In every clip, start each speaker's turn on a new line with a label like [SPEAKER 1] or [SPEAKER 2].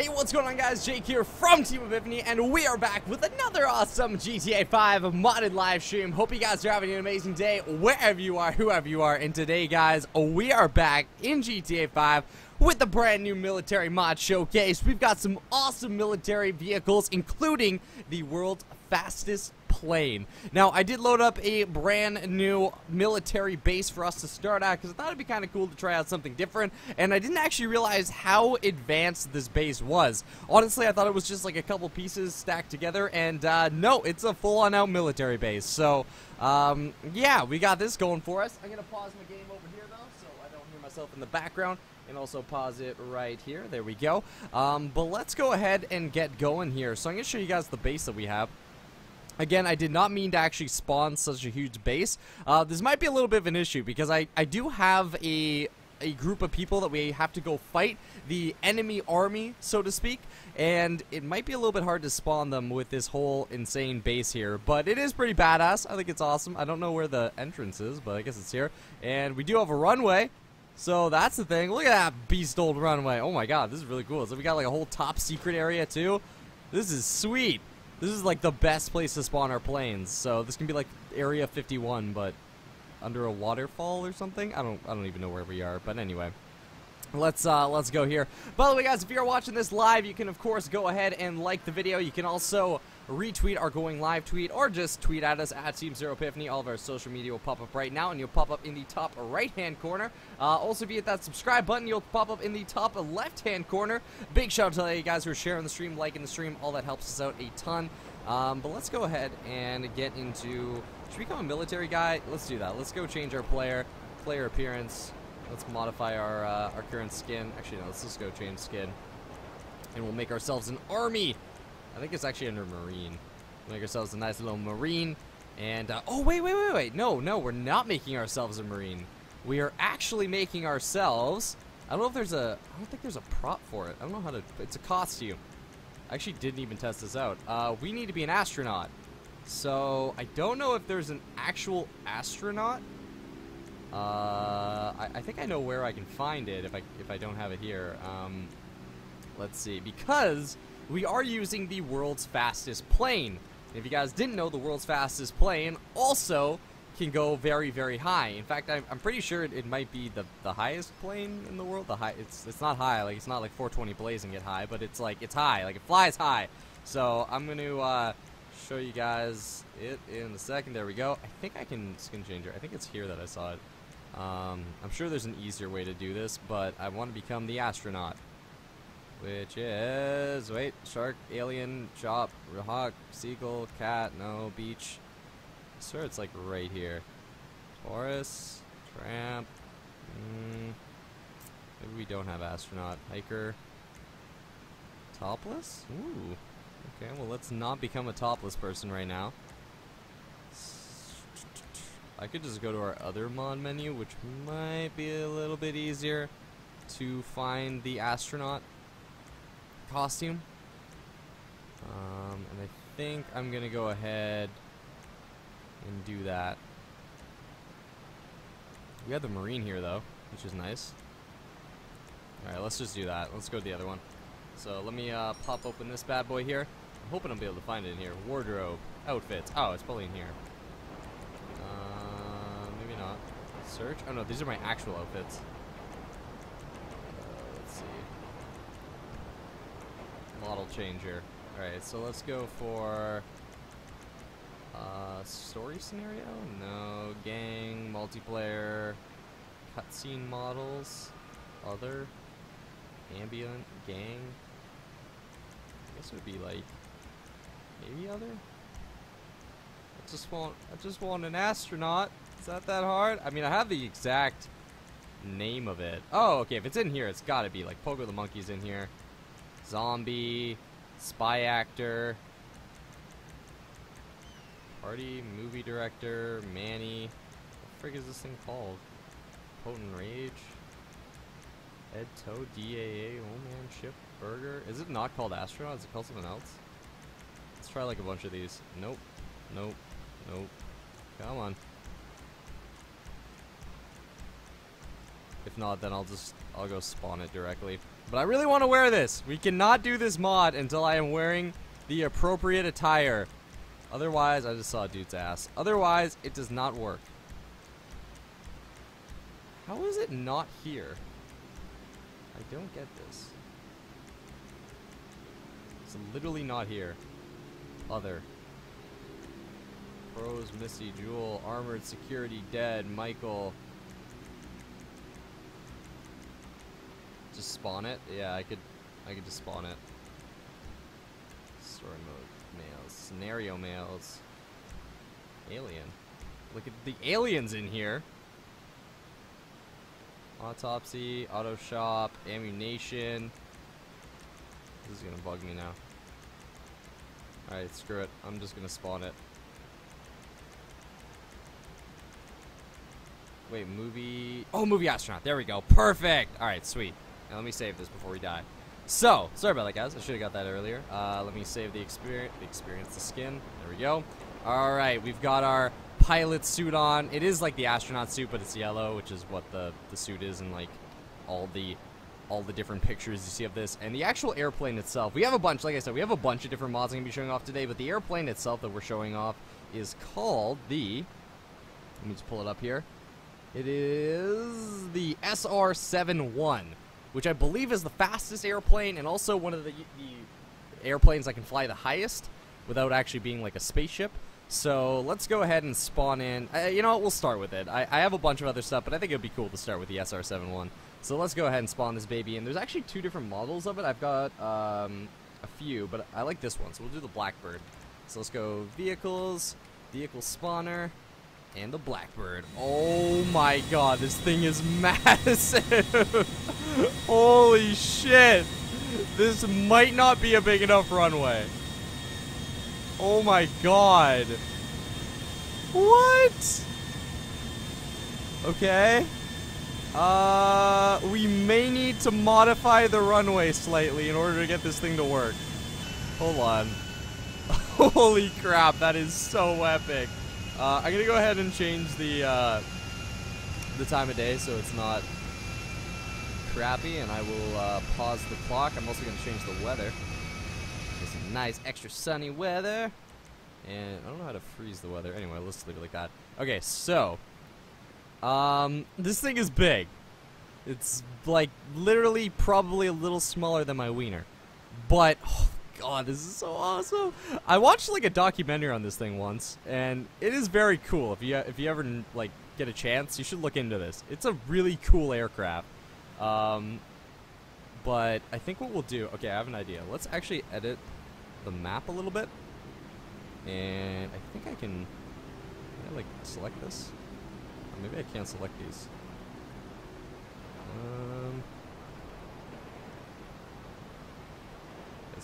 [SPEAKER 1] Hey, what's going on guys? Jake here from Team Epiphany, and we are back with another awesome GTA 5 modded live stream. Hope you guys are having an amazing day wherever you are, whoever you are. And today, guys, we are back in GTA 5 with the brand new military mod showcase. We've got some awesome military vehicles, including the world's fastest plane. Now, I did load up a brand new military base for us to start at because I thought it'd be kind of cool to try out something different, and I didn't actually realize how advanced this base was. Honestly, I thought it was just like a couple pieces stacked together, and uh, no, it's a full-on out military base. So, um, yeah, we got this going for us. I'm going to pause my game over here, though, so I don't hear myself in the background and also pause it right here. There we go. Um, but let's go ahead and get going here. So I'm going to show you guys the base that we have. Again, I did not mean to actually spawn such a huge base. Uh, this might be a little bit of an issue because I, I do have a a group of people that we have to go fight the enemy army, so to speak, and it might be a little bit hard to spawn them with this whole insane base here, but it is pretty badass. I think it's awesome. I don't know where the entrance is, but I guess it's here. And we do have a runway, so that's the thing. Look at that beast old runway. Oh my god, this is really cool. So we got like a whole top secret area too. This is sweet. This is like the best place to spawn our planes. So this can be like Area 51, but under a waterfall or something. I don't I don't even know where we are, but anyway. Let's uh, let's go here. By the way, guys, if you're watching this live, you can of course go ahead and like the video. You can also retweet our going live tweet or just tweet at us at Team Zero Epiphany. All of our social media will pop up right now, and you'll pop up in the top right hand corner. Uh, also, you hit that subscribe button, you'll pop up in the top left hand corner. Big shout out to all you guys who are sharing the stream, liking the stream. All that helps us out a ton. Um, but let's go ahead and get into. Should we become a military guy? Let's do that. Let's go change our player player appearance. Let's modify our uh, our current skin. Actually, no. Let's just go change skin, and we'll make ourselves an army. I think it's actually under marine. Make ourselves a nice little marine. And uh, oh wait wait wait wait no no we're not making ourselves a marine. We are actually making ourselves. I don't know if there's a. I don't think there's a prop for it. I don't know how to. It's a costume. I actually didn't even test this out. Uh, we need to be an astronaut. So, I don't know if there's an actual astronaut. Uh, I, I, think I know where I can find it if I, if I don't have it here. Um, let's see. Because we are using the world's fastest plane. If you guys didn't know, the world's fastest plane also can go very, very high. In fact, I'm, I'm pretty sure it, it, might be the, the highest plane in the world. The high, it's it's not high, like it's not like 420 blazing it high, but it's like it's high, like it flies high. So I'm gonna uh, show you guys it in a second. There we go. I think I can skin changer. I think it's here that I saw it. Um, I'm sure there's an easier way to do this, but I want to become the astronaut. Which is, wait, shark, alien, chop, hawk, seagull, cat, no, beach, I swear it's like right here. Taurus, tramp. Mm, maybe we don't have astronaut. Hiker. Topless? Ooh. Okay, well let's not become a topless person right now. I could just go to our other mod menu, which might be a little bit easier to find the astronaut costume. Um, and I think I'm gonna go ahead and do that. We have the marine here though, which is nice. Alright, let's just do that. Let's go to the other one. So let me uh, pop open this bad boy here. I'm hoping I'll be able to find it in here. Wardrobe, outfits. Oh, it's probably in here. Uh, maybe not. Search. Oh no, these are my actual outfits. Uh, let's see. Model changer. Alright, so let's go for uh, story scenario? No. Gang, multiplayer, cutscene models, other, ambient, gang. I guess it would be like maybe other. I just want I just want an astronaut. Is that that hard? I mean, I have the exact name of it. Oh, okay. If it's in here, it's got to be like Pogo the Monkey's in here. Zombie, spy actor. Party, movie director, Manny. What the frig is this thing called? Potent Rage? Ed Toe, DAA, Oh Man, Chip, Burger. Is it not called Astronaut? Is it called something else? Let's try like a bunch of these. Nope. Nope. Nope. Come on. If not, then I'll just, I'll go spawn it directly. But I really want to wear this. We cannot do this mod until I am wearing the appropriate attire. Otherwise, I just saw a dude's ass. Otherwise, it does not work. How is it not here? I don't get this. It's literally not here. Other. Pros, Missy, Jewel, Armored, Security, Dead, Michael. Just spawn it? Yeah, I could I could just spawn it. Story mode males. Scenario males. Alien. Look at the aliens in here. Autopsy, auto shop, ammunition. This is gonna bug me now. Alright, screw it. I'm just gonna spawn it. Wait, movie... Oh, movie astronaut. There we go. Perfect. Alright, sweet. Now let me save this before we die. So, sorry about that, guys. I should have got that earlier. Uh, let me save the experience, the experience, the skin. There we go. Alright, we've got our pilot suit on. It is like the astronaut suit, but it's yellow, which is what the, the suit is in like all the all the different pictures you see of this. And the actual airplane itself, we have a bunch, like I said, we have a bunch of different mods I'm to be showing off today, but the airplane itself that we're showing off is called the, let me just pull it up here. It is the SR-71, which I believe is the fastest airplane and also one of the, the airplanes that can fly the highest without actually being like a spaceship. So let's go ahead and spawn in. Uh, you know what? We'll start with it. I, I, have a bunch of other stuff, but I think it would be cool to start with the SR-71. So let's go ahead and spawn this baby in. There's actually two different models of it. I've got um, a few, but I like this one. So we'll do the Blackbird. So let's go vehicles, vehicle spawner, and the Blackbird. Oh my god, this thing is massive. Holy shit. This might not be a big enough runway. Oh my god. What? Okay. Uh, we may need to modify the runway slightly in order to get this thing to work. Hold on. Holy crap, that is so epic. Uh, I'm gonna go ahead and change the, uh, the time of day so it's not crappy, and I will, uh, pause the clock. I'm also gonna change the weather nice extra sunny weather. And I don't know how to freeze the weather. Anyway, let's leave it like that. Okay, so. Um, this thing is big. It's like literally probably a little smaller than my wiener. But, oh god, this is so awesome. I watched like a documentary on this thing once, and it is very cool. If you if you ever like get a chance, you should look into this. It's a really cool aircraft. Um, but I think what we'll do, okay, I have an idea. Let's actually edit the map a little bit. And I think I can, can I like select this? Maybe I can't select these. Um,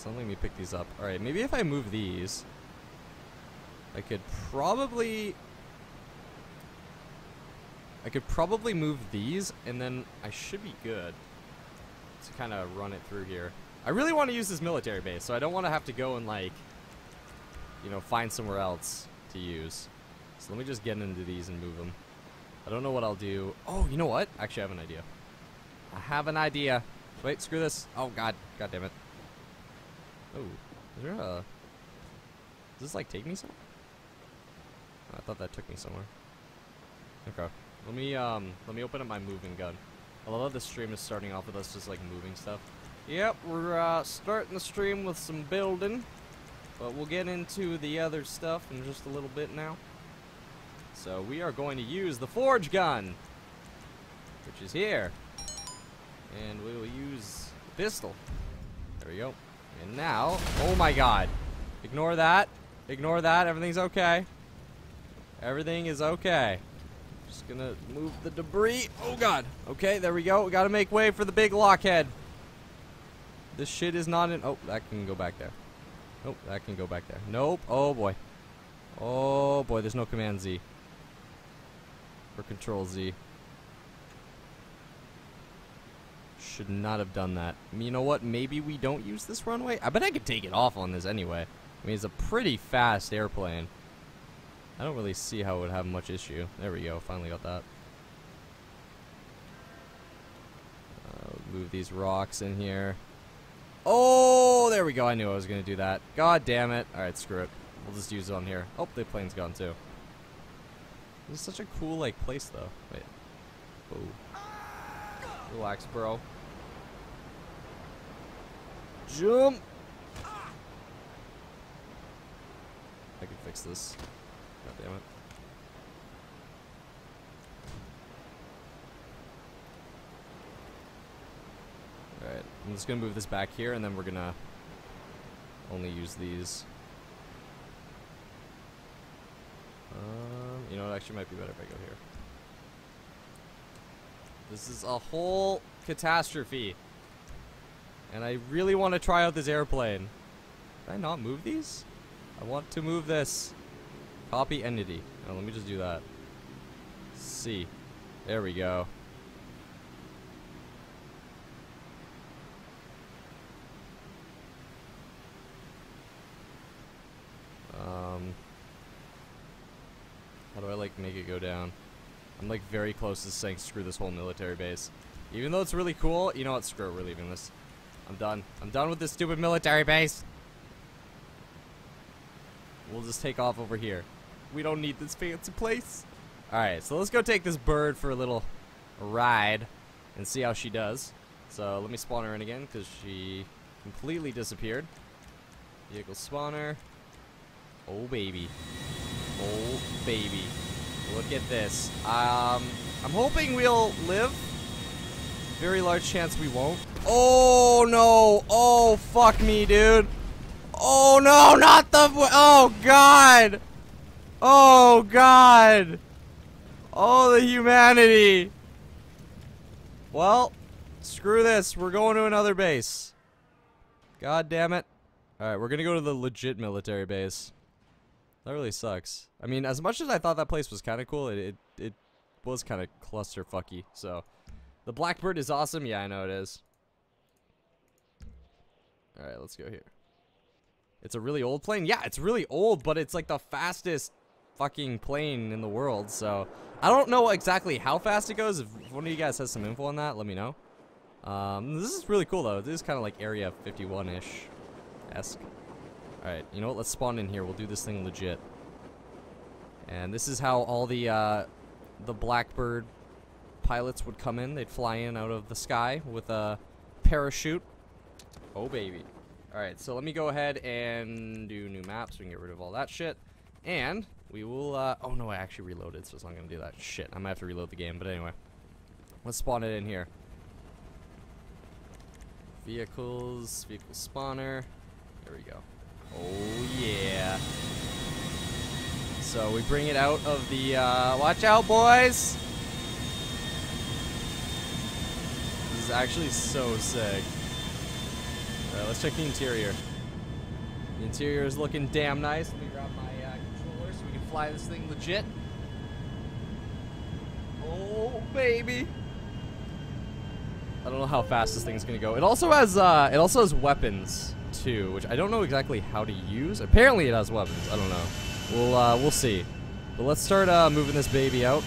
[SPEAKER 1] letting me pick these up. Alright, maybe if I move these, I could probably I could probably move these, and then I should be good to kind of run it through here. I really want to use this military base, so I don't want to have to go and, like, you know, find somewhere else to use. So let me just get into these and move them. I don't know what I'll do. Oh, you know what? Actually, I have an idea. I have an idea. Wait, screw this. Oh, God. God damn it. Oh, is there a... Does this, like, take me somewhere? I thought that took me somewhere. Okay. Let me, um, let me open up my moving gun. I love how the stream is starting off with us just, like, moving stuff. Yep, we're uh, starting the stream with some building, but we'll get into the other stuff in just a little bit now. So we are going to use the forge gun, which is here, and we will use the pistol. There we go. And now, oh my god, ignore that, ignore that, everything's okay. Everything is okay. Just gonna move the debris. Oh god. Okay, there we go. We gotta make way for the big Lockheed. This shit is not in... Oh, that can go back there. Nope, that can go back there. Nope. Oh, boy. Oh, boy. There's no Command Z. Or Control Z. Should not have done that. You know what? Maybe we don't use this runway? I bet I could take it off on this anyway. I mean, it's a pretty fast airplane. I don't really see how it would have much issue. There we go. Finally got that. Uh, move these rocks in here. Oh, there we go. I knew I was going to do that. God damn it. Alright, screw it. We'll just use it on here. Oh, the plane's gone too. This is such a cool, like, place, though. Wait. Oh. Relax, bro. Jump! I can fix this. God damn it. Alright, I'm just gonna move this back here and then we're gonna only use these. Um, you know, it actually might be better if I go here. This is a whole catastrophe. And I really want to try out this airplane. Did I not move these? I want to move this. Copy entity. Oh, let me just do that. C. There we go. Um, how do I like make it go down? I'm like very close to saying screw this whole military base. Even though it's really cool, you know what? Screw it, we're leaving this. I'm done. I'm done with this stupid military base. We'll just take off over here. We don't need this fancy place. Alright, so let's go take this bird for a little ride and see how she does. So let me spawn her in again because she completely disappeared. Vehicle spawner. Oh baby. Oh baby. Look at this. Um, I'm hoping we'll live. Very large chance we won't. Oh no! Oh fuck me, dude! Oh no, not the. Oh god! Oh god! Oh, the humanity! Well, screw this. We're going to another base. God damn it. Alright, we're gonna go to the legit military base. That really sucks. I mean, as much as I thought that place was kind of cool, it, it, it was kind of clusterfucky, so. The Blackbird is awesome. Yeah, I know it is. Alright, let's go here. It's a really old plane? Yeah, it's really old, but it's like the fastest fucking plane in the world, so... I don't know exactly how fast it goes. If one of you guys has some info on that, let me know. Um, this is really cool, though. This is kind of like Area 51-ish-esque. Alright, you know what? Let's spawn in here. We'll do this thing legit. And this is how all the, uh, the Blackbird pilots would come in. They'd fly in out of the sky with a parachute. Oh, baby. Alright, so let me go ahead and do new maps. We can get rid of all that shit. And we will, uh, oh no, I actually reloaded, so it's not going to do that. Shit, I might have to reload the game, but anyway. Let's spawn it in here. Vehicles, vehicle spawner. There we go. Oh yeah. So we bring it out of the, uh, watch out boys! This is actually so sick. Alright, let's check the interior. The interior is looking damn nice. Let me grab my uh, controller so we can fly this thing legit. Oh, baby. I don't know how fast this thing's gonna go. It also has uh, it also has weapons too, which I don't know exactly how to use. Apparently, it has weapons. I don't know. We'll uh, we'll see. But let's start uh, moving this baby out.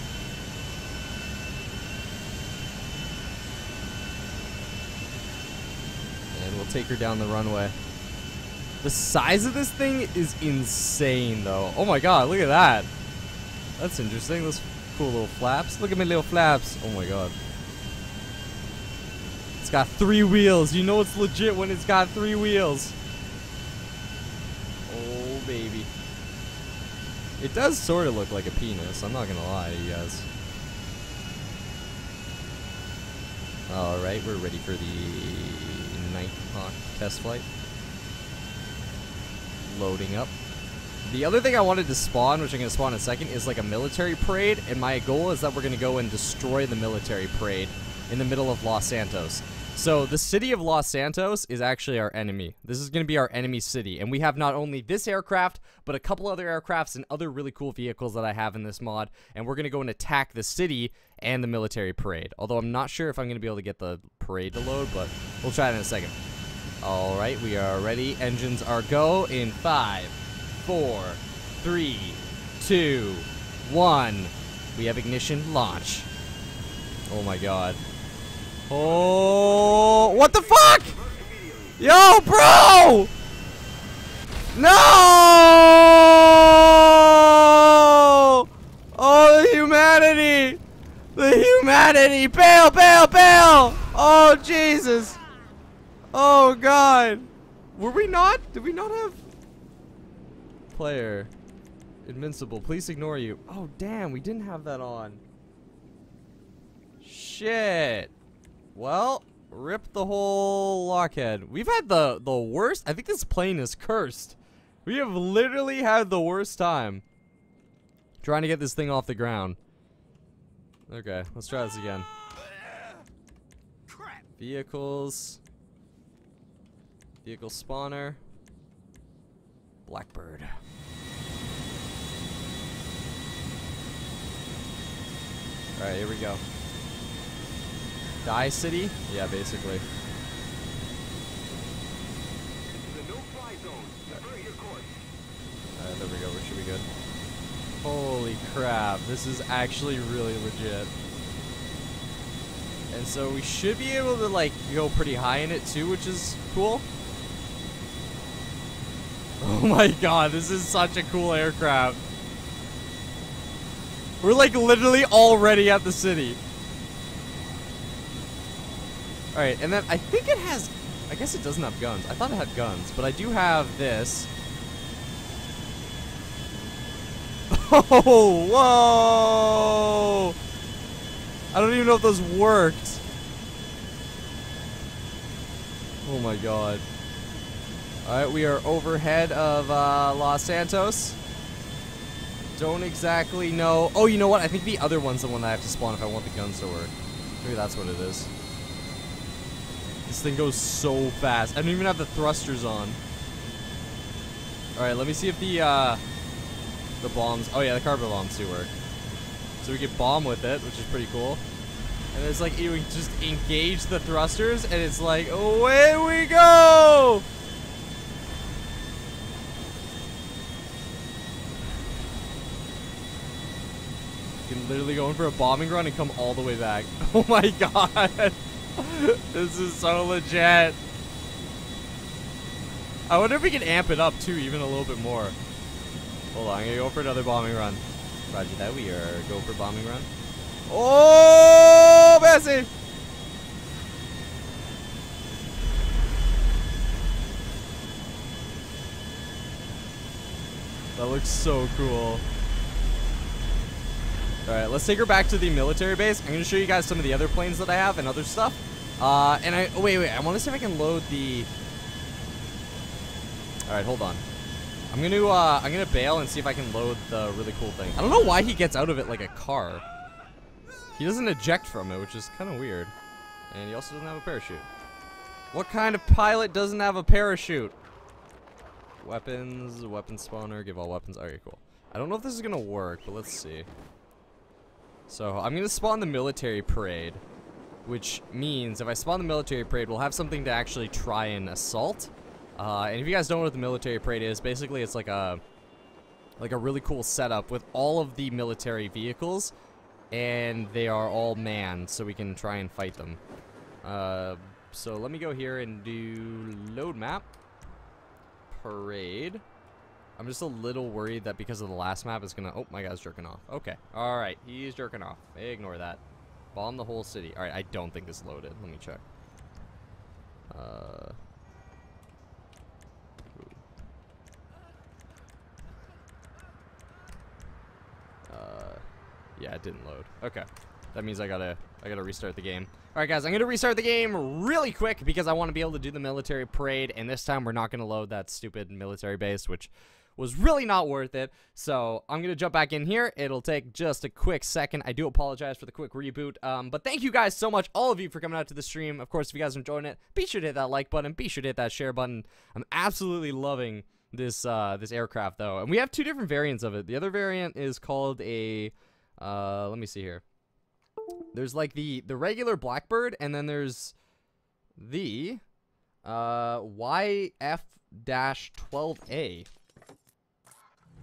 [SPEAKER 1] And we'll take her down the runway. The size of this thing is insane, though. Oh my god, look at that. That's interesting. Those cool little flaps. Look at my little flaps. Oh my god. It's got three wheels. You know it's legit when it's got three wheels. Oh, baby. It does sort of look like a penis. I'm not going to lie to you guys. Alright, we're ready for the Nighthawk test flight loading up. The other thing I wanted to spawn, which I'm going to spawn in a second, is like a military parade. And my goal is that we're going to go and destroy the military parade in the middle of Los Santos. So the city of Los Santos is actually our enemy. This is going to be our enemy city. And we have not only this aircraft, but a couple other aircrafts and other really cool vehicles that I have in this mod. And we're going to go and attack the city and the military parade. Although I'm not sure if I'm going to be able to get the parade to load, but we'll try it in a second. All right, we are ready. Engines are go in five, four, three, two, one. We have ignition launch. Oh my god. Oh, what the fuck? Yo, bro! No! Oh, the humanity! The humanity! Bail, bail, bail! Oh, Jesus! Oh, God! Were we not? Did we not have... Player. Invincible. Please ignore you. Oh, damn. We didn't have that on. Shit. Well, rip the whole Lockheed. We've had the, the worst... I think this plane is cursed. We have literally had the worst time. Trying to get this thing off the ground. Okay, let's try this again. Ah! Vehicles. Vehicle spawner. Blackbird. Alright, here we go. Die City? Yeah, basically. Alright, there we go. We should be good. Holy crap. This is actually really legit. And so we should be able to, like, go pretty high in it, too, which is cool. Oh my god, this is such a cool aircraft. We're, like, literally already at the city. Alright, and then I think it has... I guess it doesn't have guns. I thought it had guns, but I do have this. Oh, whoa! I don't even know if those worked. Oh my god. Alright, we are overhead of uh, Los Santos. Don't exactly know. Oh, you know what? I think the other one's the one that I have to spawn if I want the guns to work. Maybe that's what it is. This thing goes so fast. I don't even have the thrusters on. Alright, let me see if the, uh, the bombs. Oh yeah, the carpet bombs do work. So we can bomb with it, which is pretty cool. And it's like you just engage the thrusters, and it's like away we go. Can literally go in for a bombing run and come all the way back. Oh my god. this is so legit. I wonder if we can amp it up too, even a little bit more. Hold on, I'm gonna go for another bombing run. Roger that, we are go for bombing run. Oh, Bessie! That looks so cool. Alright, let's take her back to the military base. I'm going to show you guys some of the other planes that I have and other stuff. Uh, and I, oh, wait, wait, I want to see if I can load the, alright, hold on. I'm gonna uh, I'm gonna bail and see if I can load the really cool thing. I don't know why he gets out of it like a car. He doesn't eject from it, which is kind of weird. And he also doesn't have a parachute. What kind of pilot doesn't have a parachute? Weapons, weapon spawner, give all weapons. Okay, cool. I don't know if this is gonna work, but let's see. So I'm gonna spawn the military parade, which means if I spawn the military parade, we'll have something to actually try and assault. Uh, and if you guys don't know what the military parade is, basically it's like a like a really cool setup with all of the military vehicles, and they are all manned, so we can try and fight them. Uh, so let me go here and do load map parade. I'm just a little worried that because of the last map, it's gonna. Oh, my guy's jerking off. Okay, all right, he's jerking off. Ignore that. Bomb the whole city. All right, I don't think it's loaded. Let me check. Uh. Uh, yeah, it didn't load. Okay. That means I gotta I gotta restart the game. Alright guys, I'm gonna restart the game really quick because I want to be able to do the military parade, and this time we're not gonna load that stupid military base, which was really not worth it. So I'm gonna jump back in here. It'll take just a quick second. I do apologize for the quick reboot. Um, but thank you guys so much, all of you, for coming out to the stream. Of course, if you guys are enjoying it, be sure to hit that like button. Be sure to hit that share button. I'm absolutely loving this uh, this aircraft though, and we have two different variants of it. The other variant is called a uh, let me see here. There's like the the regular Blackbird, and then there's the uh, YF-12A.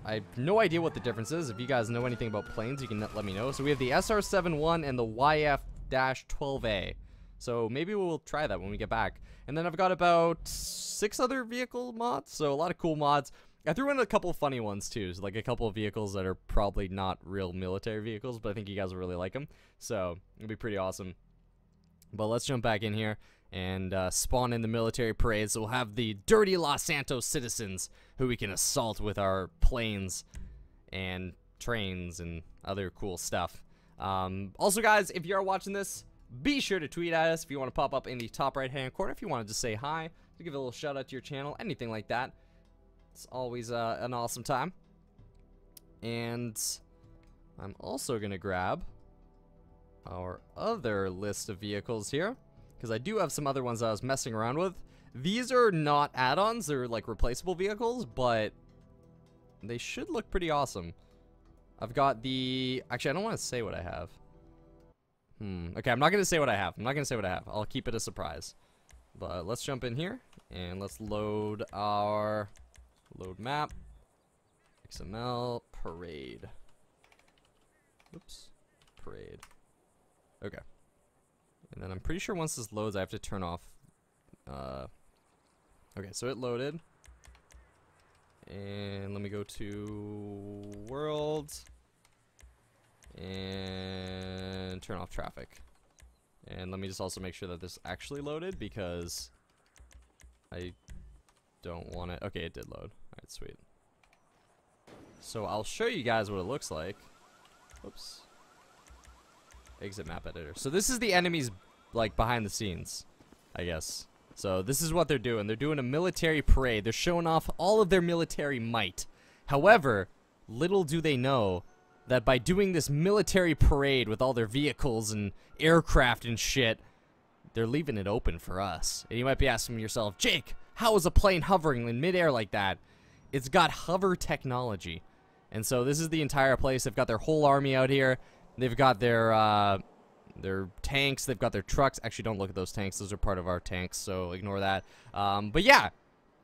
[SPEAKER 1] I have no idea what the difference is. If you guys know anything about planes, you can let me know. So we have the SR-71 and the YF-12A. So maybe we'll try that when we get back. And then I've got about six other vehicle mods, so a lot of cool mods. I threw in a couple funny ones too, so like a couple of vehicles that are probably not real military vehicles, but I think you guys will really like them. So it'll be pretty awesome. But let's jump back in here and uh, spawn in the military parade. So we'll have the dirty Los Santos citizens who we can assault with our planes and trains and other cool stuff. Um, also, guys, if you are watching this, be sure to tweet at us if you want to pop up in the top right hand corner. If you want to say hi, to give a little shout out to your channel, anything like that. It's always uh, an awesome time. And I'm also going to grab our other list of vehicles here. Because I do have some other ones I was messing around with. These are not add-ons, they're like replaceable vehicles, but they should look pretty awesome. I've got the... Actually, I don't want to say what I have. Hmm. Okay, I'm not going to say what I have. I'm not going to say what I have. I'll keep it a surprise. But let's jump in here, and let's load our Load map. XML parade. Oops. Parade. Okay. And then I'm pretty sure once this loads, I have to turn off. Uh, okay, so it loaded. And let me go to world. And turn off traffic. And let me just also make sure that this actually loaded because I don't want it. Okay, it did load. Alright, sweet. So I'll show you guys what it looks like. Oops. Exit map editor. So this is the enemies, like, behind the scenes, I guess. So this is what they're doing. They're doing a military parade. They're showing off all of their military might. However, little do they know that by doing this military parade with all their vehicles and aircraft and shit, they're leaving it open for us. And you might be asking yourself, Jake, how is a plane hovering in midair like that? It's got hover technology. And so this is the entire place. They've got their whole army out here. They've got their uh, their tanks. They've got their trucks. Actually, don't look at those tanks. Those are part of our tanks, so ignore that. Um, but yeah,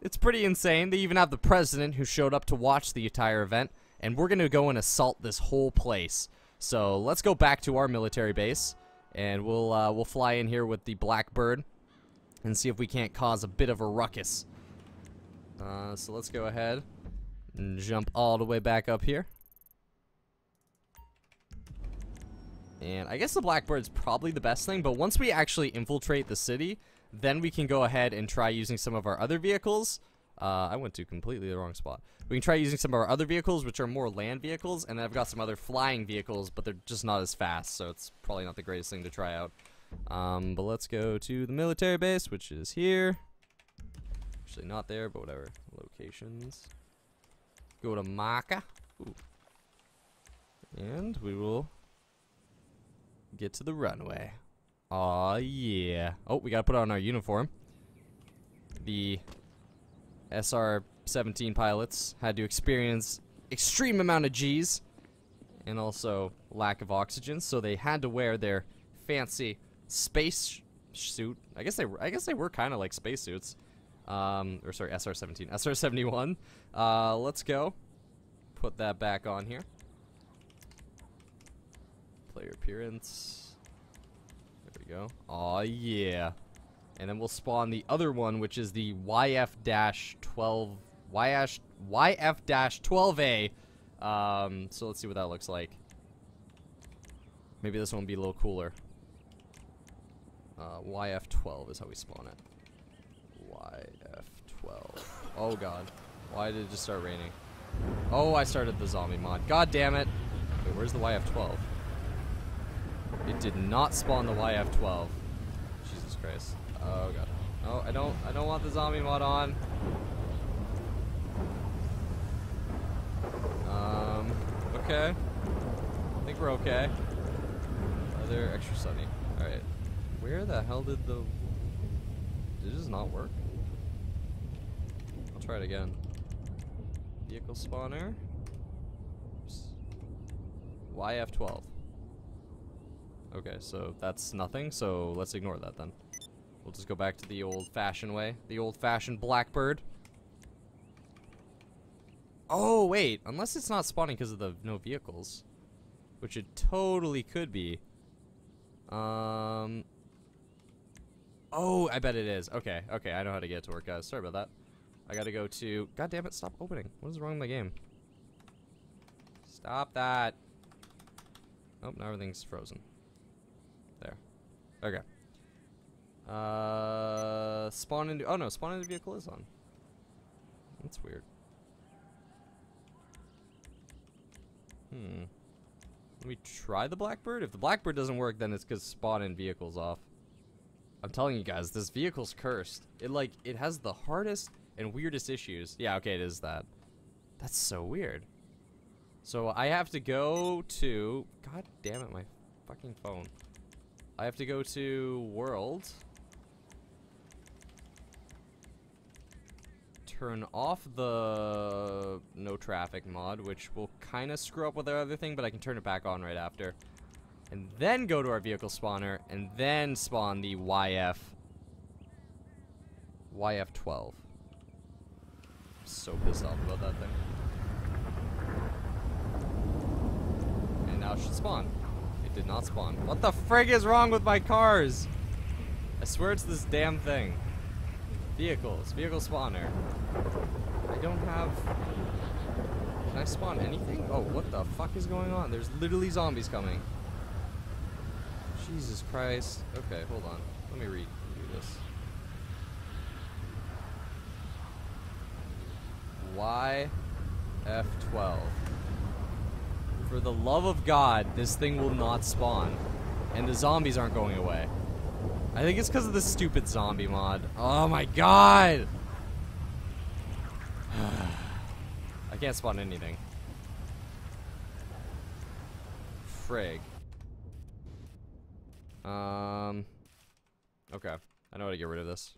[SPEAKER 1] it's pretty insane. They even have the president who showed up to watch the entire event. And we're going to go and assault this whole place. So let's go back to our military base. And we'll, uh, we'll fly in here with the Blackbird and see if we can't cause a bit of a ruckus. Uh, so let's go ahead and jump all the way back up here. And I guess the Blackbird's probably the best thing, but once we actually infiltrate the city, then we can go ahead and try using some of our other vehicles. Uh, I went to completely the wrong spot. We can try using some of our other vehicles, which are more land vehicles, and then I've got some other flying vehicles, but they're just not as fast, so it's probably not the greatest thing to try out. Um, but let's go to the military base, which is here. Actually, not there, but whatever. Locations. Go to Maka. Ooh. And we will get to the runway. Aw, yeah. Oh, we gotta put on our uniform. The SR-17 pilots had to experience extreme amount of G's and also lack of oxygen, so they had to wear their fancy space suit. I guess they were, I guess they were kind of like spacesuits. Um, or sorry, SR-17, SR-71. Uh, let's go. Put that back on here. Player appearance. There we go. Aw, yeah. And then we'll spawn the other one, which is the YF-12, YF-12A. Um, so let's see what that looks like. Maybe this one will be a little cooler. Uh, YF12 is how we spawn it. YF12. Oh god. Why did it just start raining? Oh, I started the zombie mod. God damn it. Wait, where's the YF12? It did not spawn the YF12. Jesus Christ. Oh god. No, I don't I don't want the zombie mod on. Um okay. I think we're okay. Are extra sunny? Alright. Where the hell did the... Did just not work? I'll try it again. Vehicle spawner. Oops. YF12. Okay, so that's nothing, so let's ignore that then. We'll just go back to the old-fashioned way. The old-fashioned Blackbird. Oh, wait. Unless it's not spawning because of the no vehicles. Which it totally could be. Um, Oh, I bet it is. Okay, okay, I know how to get to work, guys. Sorry about that. I gotta go to... God damn it, stop opening. What is wrong with my game? Stop that. Oh, now everything's frozen. Okay. Uh, spawn into... Oh, no, spawn into vehicle is on. That's weird. Hmm. Let me try the Blackbird. If the Blackbird doesn't work, then it's because spawn in vehicle's off. I'm telling you guys, this vehicle's cursed. It, like, it has the hardest and weirdest issues. Yeah, okay, it is that. That's so weird. So I have to go to... God damn it, my fucking phone. I have to go to World. Turn off the no traffic mod, which will kind of screw up with our other thing, but I can turn it back on right after. And then go to our vehicle spawner, and then spawn the YF... YF-12 so pissed off about that thing. And now it should spawn. Did not spawn. What the frig is wrong with my cars? I swear it's this damn thing. Vehicles. Vehicle spawner. I don't have... Can I spawn anything? Oh, what the fuck is going on? There's literally zombies coming. Jesus Christ. Okay, hold on. Let me read. This. YF12. For the love of God, this thing will not spawn. And the zombies aren't going away. I think it's because of the stupid zombie mod. Oh my god! I can't spawn anything. Frig. Um. Okay. I know how to get rid of this.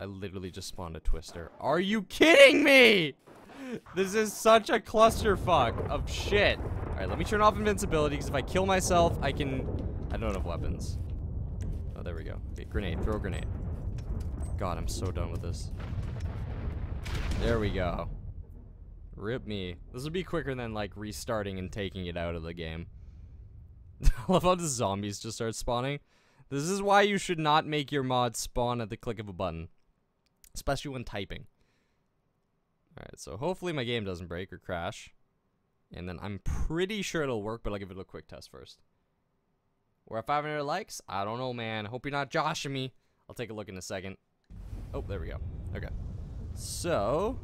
[SPEAKER 1] I literally just spawned a twister. Are you kidding me? This is such a clusterfuck of shit. Alright, let me turn off invincibility, because if I kill myself, I can... I don't have weapons. Oh, there we go. Okay, grenade. Throw a grenade. God, I'm so done with this. There we go. Rip me. This would be quicker than, like, restarting and taking it out of the game. I love how the zombies just start spawning. This is why you should not make your mod spawn at the click of a button especially when typing. Alright, so hopefully my game doesn't break or crash. And then I'm pretty sure it'll work, but I'll give it a quick test first. We're at 500 likes? I don't know, man. Hope you're not joshing me. I'll take a look in a second. Oh, there we go. Okay. So,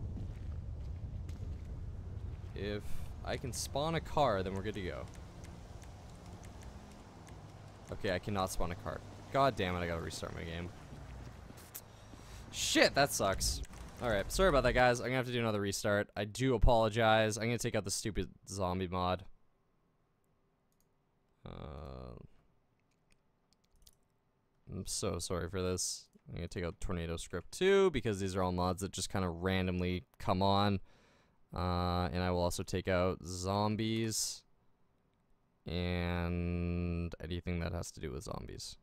[SPEAKER 1] if I can spawn a car, then we're good to go. Okay, I cannot spawn a car. God damn it, I gotta restart my game. Shit, that sucks. Alright, sorry about that, guys. I'm gonna have to do another restart. I do apologize. I'm gonna take out the stupid zombie mod. Uh, I'm so sorry for this. I'm gonna take out Tornado Script 2 because these are all mods that just kind of randomly come on. Uh, and I will also take out zombies and anything that has to do with zombies.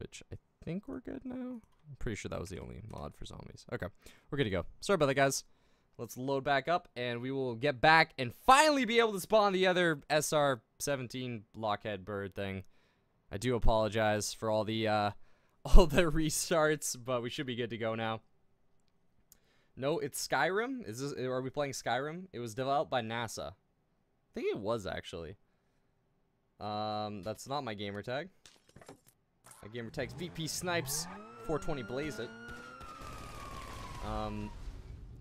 [SPEAKER 1] which I think we're good now. I'm pretty sure that was the only mod for zombies. Okay, we're good to go. Sorry about that, guys. Let's load back up, and we will get back and finally be able to spawn the other SR-17 blockhead bird thing. I do apologize for all the uh, all the restarts, but we should be good to go now. No, it's Skyrim. Is this? Are we playing Skyrim? It was developed by NASA. I think it was actually. Um, that's not my gamer tag. My gamer tags VP Snipes 420 Blaze it. Um,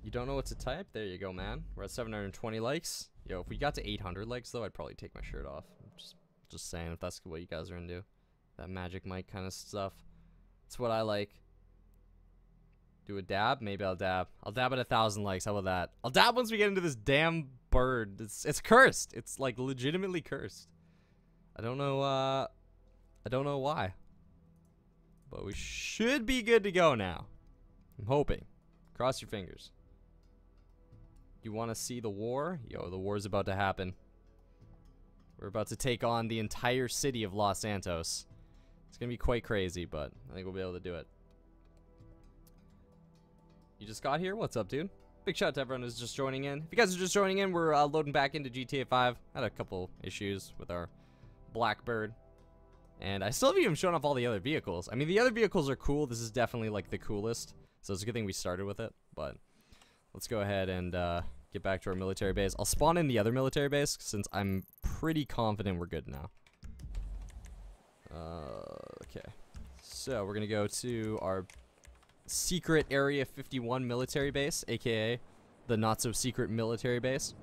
[SPEAKER 1] you don't know what to type? There you go, man. We're at 720 likes. Yo, if we got to 800 likes, though, I'd probably take my shirt off. just, just saying, if that's what you guys are into. That Magic Mike kind of stuff. It's what I like. Do a dab? Maybe I'll dab. I'll dab at a thousand likes. How about that? I'll dab once we get into this damn bird. It's it's cursed. It's like legitimately cursed. I don't know. Uh, I don't know why. But we should be good to go now. I'm hoping. Cross your fingers. You want to see the war? Yo, the war's about to happen. We're about to take on the entire city of Los Santos. It's going to be quite crazy, but I think we'll be able to do it. You just got here? What's up, dude? big shout out to everyone who's just joining in. If you guys are just joining in, we're uh, loading back into GTA 5. Had a couple issues with our Blackbird. And I still haven't even shown off all the other vehicles. I mean, the other vehicles are cool. This is definitely, like, the coolest. So it's a good thing we started with it. But let's go ahead and uh, get back to our military base. I'll spawn in the other military base since I'm pretty confident we're good now. Uh, okay. So we're going to go to our secret Area 51 military base, aka the not so secret military base.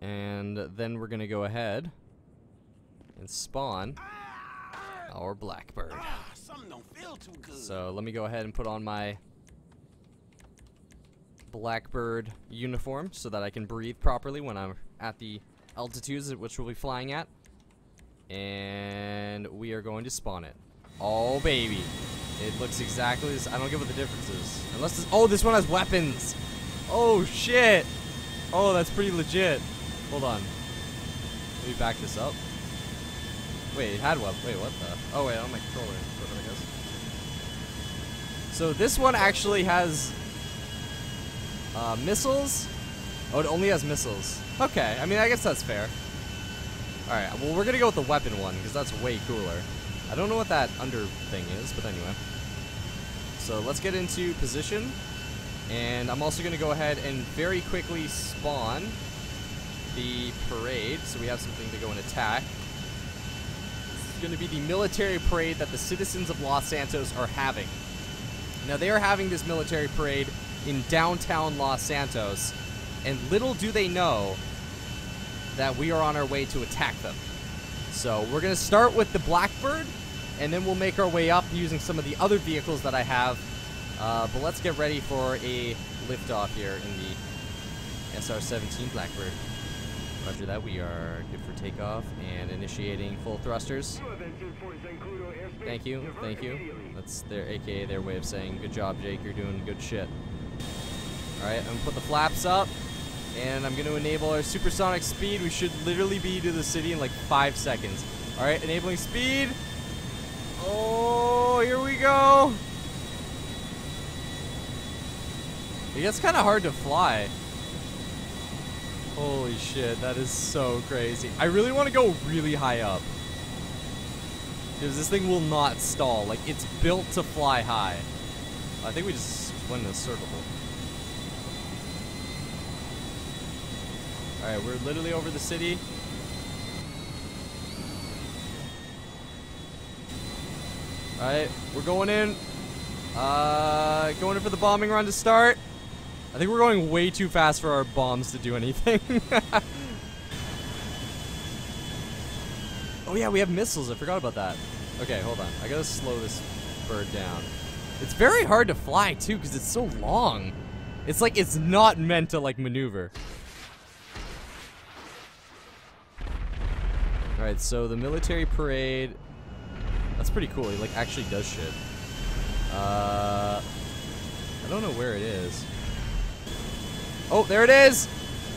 [SPEAKER 1] And then we're going to go ahead and spawn our Blackbird.
[SPEAKER 2] Ah,
[SPEAKER 1] So let me go ahead and put on my Blackbird uniform so that I can breathe properly when I'm at the altitudes at which we'll be flying at. And we are going to spawn it. Oh, baby. It looks exactly this. I don't get what the difference is. Unless this. Oh, this one has weapons. Oh, shit. Oh, that's pretty legit. Hold on. Let me back this up. Wait, it had one. Wait, what the? Oh, wait, on my controller. I guess. So this one actually has uh, missiles. Oh, it only has missiles. Okay, I mean, I guess that's fair. Alright, well, we're gonna go with the weapon one, because that's way cooler. I don't know what that under thing is, but anyway. So let's get into position. And I'm also to go ahead and very quickly spawn the parade, so we have something to go and attack. Going to be the military parade that the citizens of Los Santos are having. Now, they are having this military parade in downtown Los Santos, and little do they know that we are on our way to attack them. So we're going to start with the Blackbird, and then we'll make our way up using some of the other vehicles that I have. Uh, but let's get ready for a liftoff here in the SR-17 Blackbird. Roger that, we are good for takeoff and initiating full thrusters. Thank you, thank you. That's their AKA their way of saying, good job, Jake, you're doing good shit. Alright, I'm gonna put the flaps up, and I'm gonna enable our supersonic speed. We should literally be to the city in like five seconds. Alright, enabling speed. Oh, here we go. It gets kind of hard to fly. Holy shit, that is so crazy. I really want to go really high up. Because this thing will not stall. Like, it's built to fly high. I think we just went in a circle. Alright, we're literally over the city. Alright, we're going in. Uh, going in for the bombing run to start. I think we're going way too fast for our bombs to do anything. oh yeah, we have missiles. I forgot about that. Okay, hold on. I gotta slow this bird down. It's very hard to fly too because it's so long. It's like it's not meant to like maneuver. Alright, so the military parade that's pretty cool. He like actually does shit. Uh, I don't know where it is. Oh, there it is.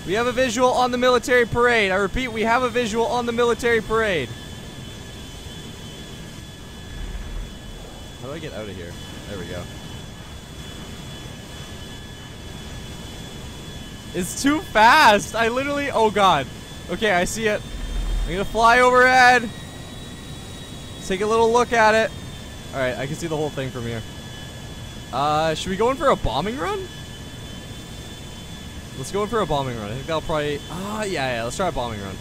[SPEAKER 1] We have a visual on the military parade. I repeat, we have a visual on the military parade. How do I get out of here? There we go. It's too fast. I literally, oh god. Okay, I see it. I'm gonna fly overhead. Take a little look at it. Alright, I can see the whole thing from here. Uh, should we go in for a bombing run? Let's go in for a bombing run. I think that'll probably... Ah, uh, yeah, yeah, let's try a bombing run.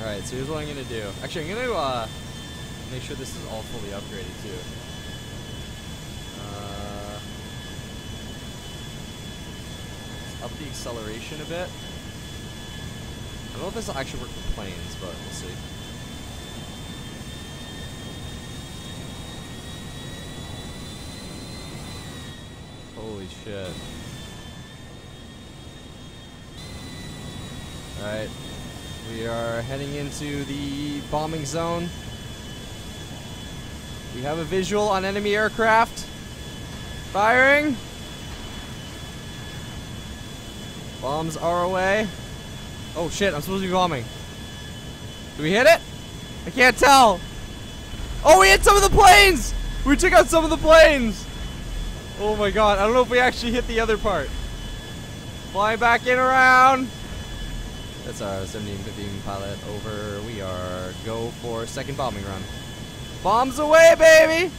[SPEAKER 1] Alright, so here's what I'm gonna do. Actually, I'm gonna, uh, make sure this is all fully upgraded, too. Uh, up the acceleration a bit. I don't know if this will actually work for planes, but we'll see. Holy shit. Alright. We are heading into the bombing zone. We have a visual on enemy aircraft. Firing. Bombs are away. Oh shit, I'm supposed to be bombing. Do we hit it? I can't tell. Oh, we hit some of the planes! We took out some of the planes! Oh my god, I don't know if we actually hit the other part. Fly back in around. That's our 1715 pilot over. We are go for second bombing run. Bombs away, baby!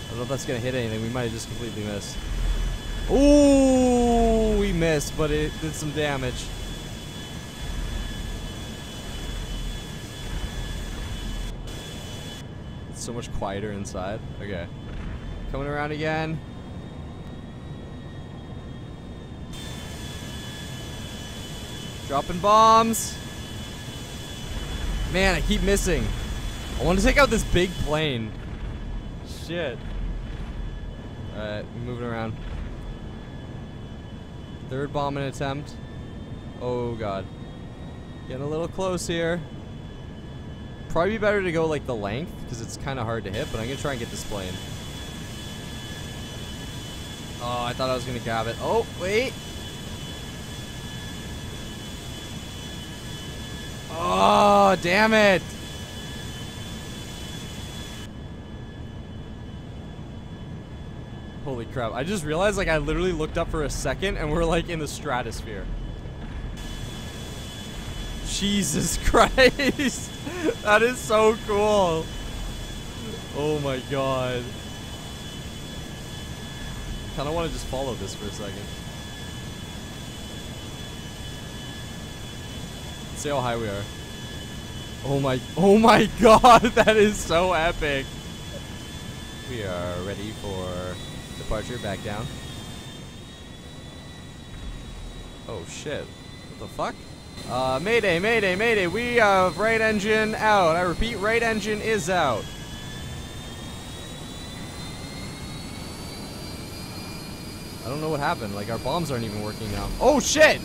[SPEAKER 1] I don't know if that's gonna hit anything. We might have just completely missed. Ooh, we missed, but it did some damage. It's so much quieter inside. Okay. Coming around again. Dropping bombs. Man, I keep missing. I want to take out this big plane. Shit. Alright, moving around. Third bombing attempt. Oh god. Getting a little close here. Probably be better to go like the length because it's kind of hard to hit, but I'm going to try and get this plane. Oh, I thought I was going to grab it. Oh, wait. Oh, damn it. Holy crap. I just realized, like, I literally looked up for a second and we're, like, in the stratosphere. Jesus Christ. that is so cool. Oh my god. Kinda wanna just follow this for a second. See how high we are. Oh my, oh my god, that is so epic. We are ready for departure, back down. Oh shit, what the fuck? Uh, mayday, mayday, mayday, we have right engine out. I repeat, right engine is out. I don't know what happened, like our bombs aren't even working now. Oh shit!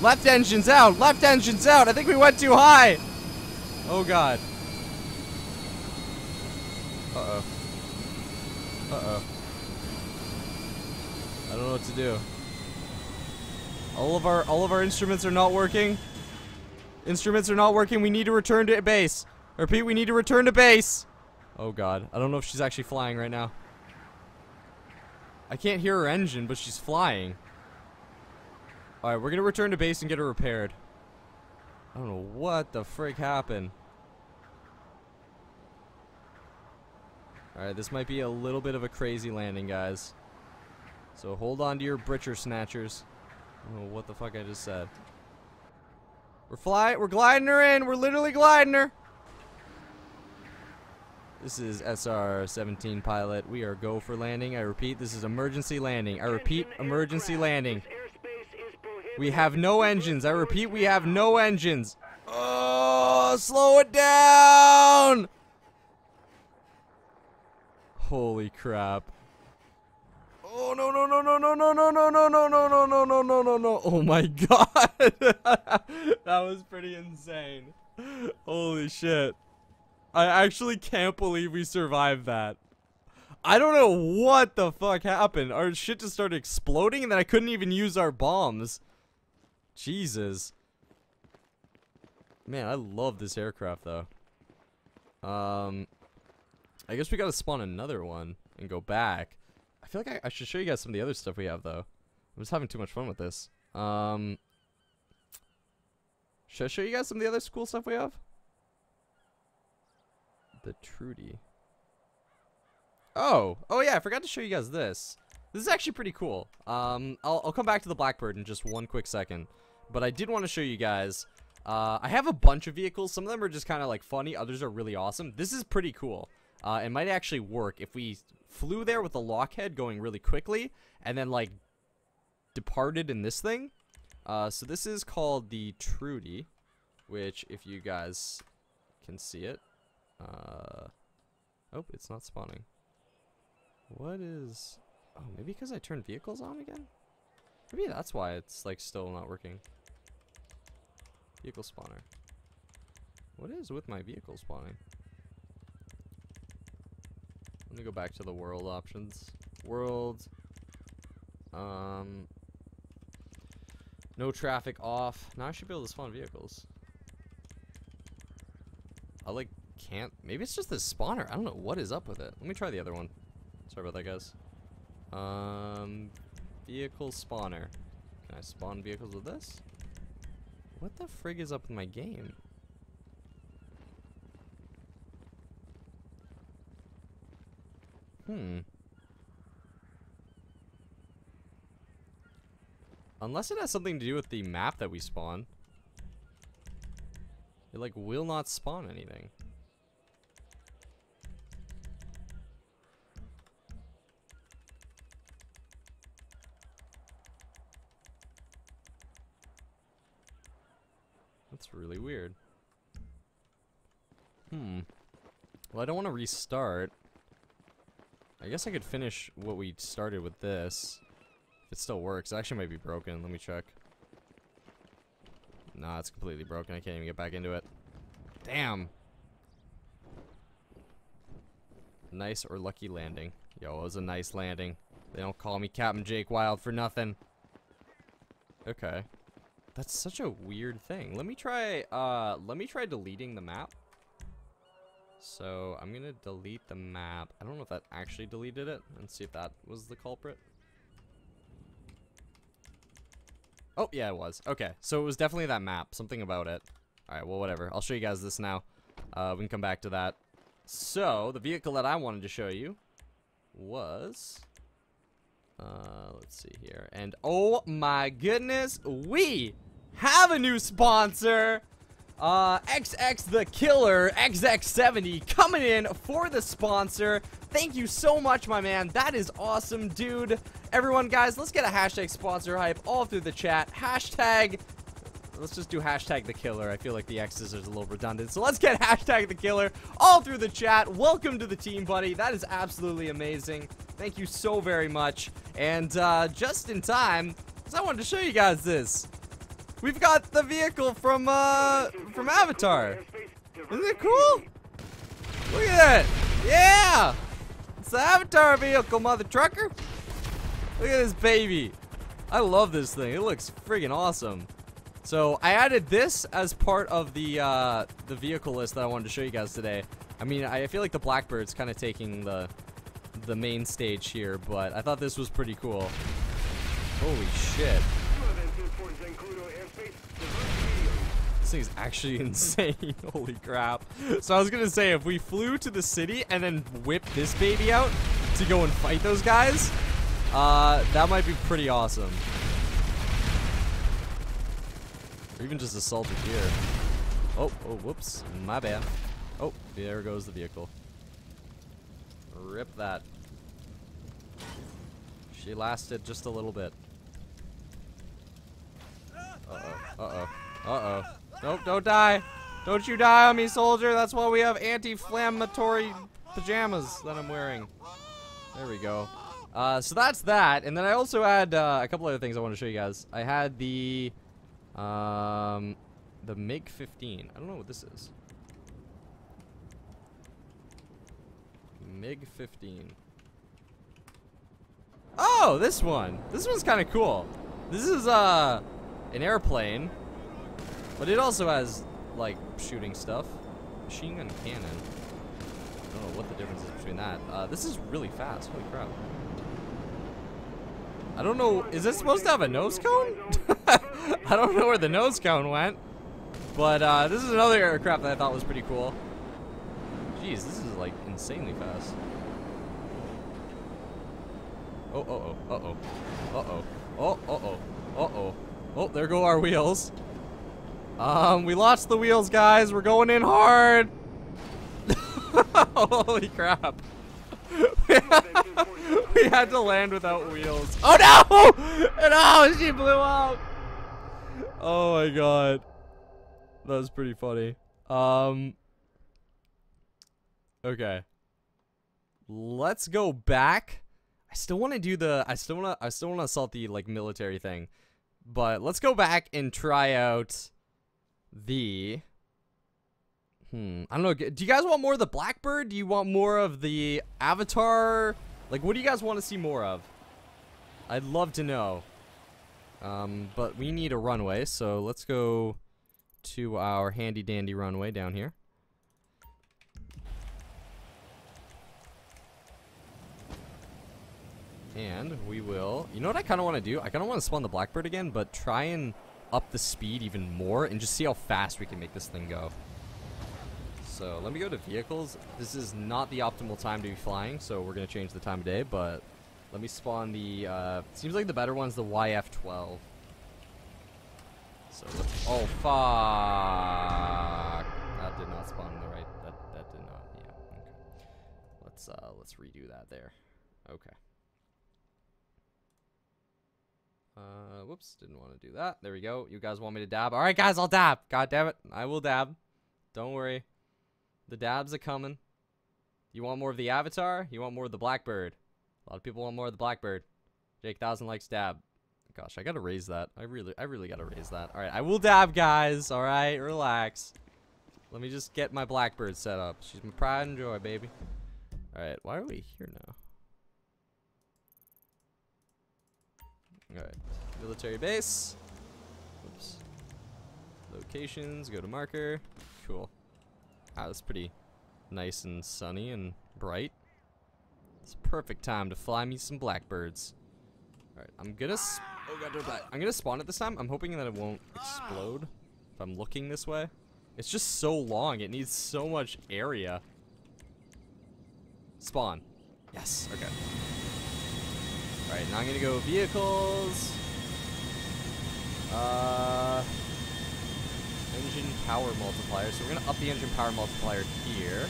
[SPEAKER 1] Left engine's out! Left engine's out! I think we went too high! Oh god. Uh-oh. Uh-oh. I don't know what to do. All of our all of our instruments are not working. Instruments are not working. We need to return to base. Repeat, we need to return to base. Oh god. I don't know if she's actually flying right now. I can't hear her engine, but she's flying. Alright, we're gonna return to base and get her repaired. I don't know what the frick happened. Alright, this might be a little bit of a crazy landing, guys. So hold on to your britcher snatchers. I don't know what the fuck I just said. We're flying, we're gliding her in, we're literally gliding her. This is SR-17 pilot. We are go for landing. I repeat, this is emergency landing. I repeat, emergency landing. We have no engines. I repeat, we have no engines. Oh, slow it down! Holy crap. Oh no no no no no no no no no no no no no no no no no Oh my god. that was pretty insane. Holy shit. I actually can't believe we survived that. I don't know what the fuck happened. Our shit just started exploding and then I couldn't even use our bombs. Jesus. Man, I love this aircraft though. Um, I guess we gotta spawn another one and go back. I feel like I, I, should show you guys some of the other stuff we have though. I'm just having too much fun with this. Um, should I show you guys some of the other cool stuff we have? The Trudy. Oh, oh yeah, I forgot to show you guys this. This is actually pretty cool. Um, I'll, I'll come back to the Blackbird in just one quick second. But I did want to show you guys. Uh, I have a bunch of vehicles. Some of them are just kind of like funny. Others are really awesome. This is pretty cool. Uh, it might actually work if we flew there with the Lockheed going really quickly and then like departed in this thing. Uh, so this is called the Trudy, which if you guys can see it. Uh, oh, it's not spawning. What is... Oh, maybe because I turned vehicles on again? Maybe that's why it's like still not working. Vehicle spawner. What is with my vehicle spawning? Let me go back to the world options. World. Um. No traffic off. Now I should be able to spawn vehicles. I like can't. Maybe it's just the spawner. I don't know what is up with it. Let me try the other one. Sorry about that, guys. Um, vehicle spawner. Can I spawn vehicles with this? What the frig is up with my game? Hmm. Unless it has something to do with the map that we spawn. It like will not spawn anything. That's really weird. Hmm. Well, I don't want to restart. I guess I could finish what we started with this. If it still works. It actually might be broken. Let me check. Nah, it's completely broken. I can't even get back into it. Damn. Nice or lucky landing. Yo, it was a nice landing. They don't call me Captain Jake Wild for nothing. Okay. That's such a weird thing. Let me try, uh, let me try deleting the map. So, I'm gonna delete the map. I don't know if that actually deleted it. And see if that was the culprit. Oh, yeah, it was. Okay, so it was definitely that map. Something about it. Alright, well, whatever. I'll show you guys this now. Uh, we can come back to that. So, the vehicle that I wanted to show you was... Uh, let's see here. And oh my goodness, we have a new sponsor! Uh, XX the Killer, XX70, coming in for the sponsor. Thank you so much, my man. That is awesome, dude. Everyone, guys, let's get a hashtag sponsor hype all through the chat. Hashtag let's just do hashtag the killer. I feel like the X's is a little redundant. So let's get hashtag the killer all through the chat. Welcome to the team, buddy. That is absolutely amazing. Thank you so very much. And uh, just in time, because I wanted to show you guys this. We've got the vehicle from uh from Avatar. Isn't it cool? Look at that. Yeah! It's the Avatar vehicle, mother trucker. Look at this baby. I love this thing. It looks friggin' awesome. So I added this as part of the uh, the vehicle list that I wanted to show you guys today. I mean, I feel like the Blackbird's kind of taking the the main stage here, but I thought this was pretty cool. Holy shit. This thing's actually insane. Holy crap. So I was gonna say, if we flew to the city and then whipped this baby out to go and fight those guys, uh, that might be pretty awesome. Or even just assault assaulted here. Oh, oh, whoops. My bad. Oh, there goes the vehicle. Rip that. She lasted just a little bit. Uh-oh. Uh-oh. Uh-oh. Nope, don't die. Don't you die on me, soldier. That's why we have anti-inflammatory pajamas that I'm wearing. There we go. Uh, so that's that. And then I also had uh, a couple other things I want to show you guys. I had the... Um, the MiG-15. I don't know what this is. MiG-15. Oh, this one. This one's kind of cool. This is uh, an airplane but it also has, like, shooting stuff. Machine gun cannon. I don't know what the difference is between that. Uh, this is really fast. Holy crap. I don't know. Is this supposed to have a nose cone? I don't know where the nose cone went. But uh, this is another aircraft that I thought was pretty cool. Jeez, this is like insanely fast. Oh, uh-oh, uh-oh, uh-oh, oh, uh-oh, uh-oh. Oh, there go our wheels. Um, we lost the wheels, guys. We're going in hard. Holy crap. we had to land without wheels. Oh no! No, she blew up. Oh my god. That was pretty funny. Um Okay. Let's go back. I still want to do the I still want to I still want to assault the like military thing. But let's go back and try out the hmm i don't know do you guys want more of the blackbird? Do you want more of the avatar? Like what do you guys want to see more of? I'd love to know. Um but we need a runway so let's go to our handy dandy runway down here. And we will... You know what I kind of want to do? I kind of want to spawn the Blackbird again, but try and up the speed even more and just see how fast we can make this thing go. So let me go to vehicles. This is not the optimal time to be flying, so we're going to change the time of day, but let me spawn the... Uh, seems like the better one's the YF-12. So, oh, fuck. That did not spawn in the right... That, that did not, yeah, okay. Let's, uh, let's redo that there. Okay. Uh, whoops, didn't want to do that. There we go. You guys want me to dab? All right, guys, I'll dab. God damn it. I will dab. Don't worry. The dabs are coming. You want more of the avatar? You want more of the blackbird? A lot of people want more of the blackbird. Jake Thousand likes dab. Gosh, I gotta raise that. I really, I really gotta raise that. All right, I will dab, guys. All right, relax. Let me just get my blackbird set up. She's my pride and joy, baby. All right, why are we here now? Alright. Military base. Oops. Locations. Go to marker. Cool. Ah, that's pretty nice and sunny and bright. It's perfect time to fly me some blackbirds. Alright, I'm gonna oh god, black. I'm gonna spawn it this time. I'm hoping that it won't explode if I'm looking this way. It's just so long. It needs so much area. Spawn. Yes. Okay. Alright, now I'm gonna go vehicles. Uh, engine power multiplier. So we're gonna up the engine power multiplier here.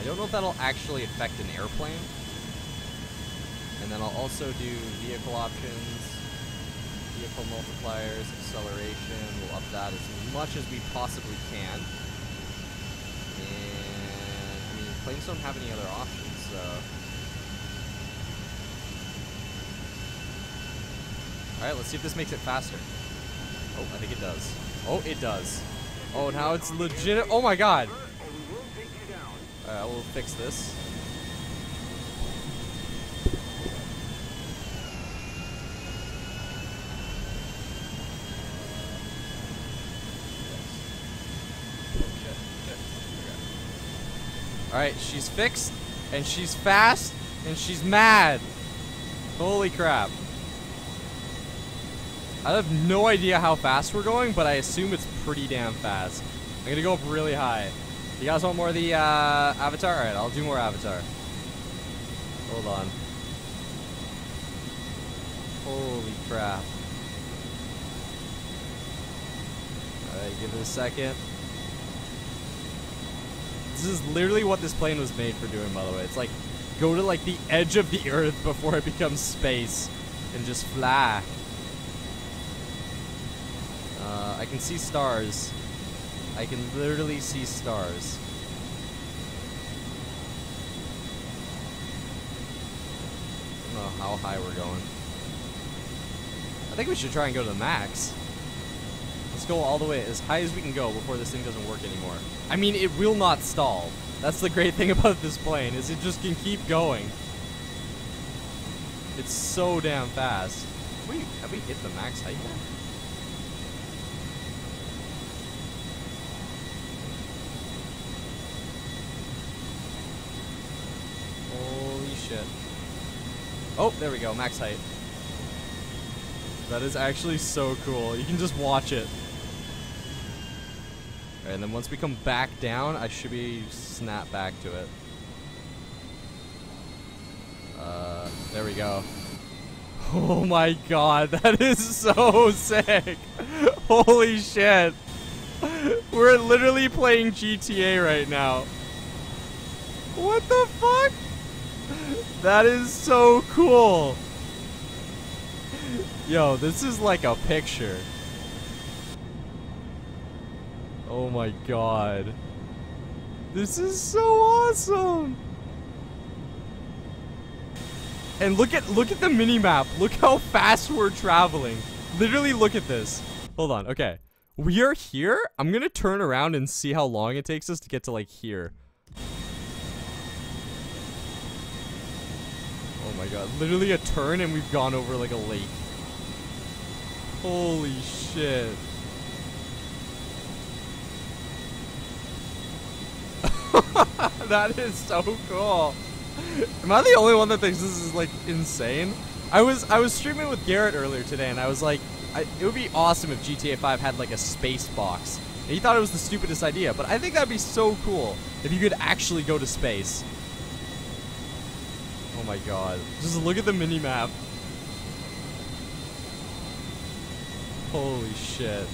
[SPEAKER 1] I don't know if that'll actually affect an airplane. And then I'll also do vehicle options, vehicle multipliers, acceleration. We'll up that as much as we possibly can. And I mean, planes don't have any other options, so Alright, let's see if this makes it faster. Oh, I think it does. Oh, it does. Oh, now it's legit. Oh my god. Alright, I will fix this. Alright, she's fixed, and she's fast, and she's mad. Holy crap. I have no idea how fast we're going, but I assume it's pretty damn fast. I'm gonna go up really high. You guys want more of the uh, avatar? Alright, I'll do more avatar. Hold on. Holy crap. Alright, give it a second. This is literally what this plane was made for doing, by the way. It's like, go to like the edge of the earth before it becomes space and just fly. Uh, I can see stars. I can literally see stars. I don't know how high we're going. I think we should try and go to the max. Let's go all the way as high as we can go before this thing doesn't work anymore. I mean, it will not stall. That's the great thing about this plane, is it just can keep going. It's so damn fast. We, have we hit the max height yet? shit. Oh, there we go, max height. That is actually so cool. You can just watch it. and then once we come back down, I should be snap back to it. Uh, there we go. Oh my god, that is so sick. Holy shit. We're literally playing GTA right now. What the fuck? That is so cool. Yo, this is like a picture. Oh my god. This is so awesome. And look at look at the mini map. Look how fast we're traveling. Literally look at this. Hold on. Okay. We are here. I'm going to turn around and see how long it takes us to get to like here. Oh my god. Literally a turn and we've gone over like a lake. Holy shit. that is so cool. Am I the only one that thinks this is like insane? I was I was streaming with Garrett earlier today, and I was like, I, it would be awesome if GTA 5 had like a space box. And he thought it was the stupidest idea, but I think that'd be so cool if you could actually go to space. Oh my god. Just look at the mini map. Holy shit.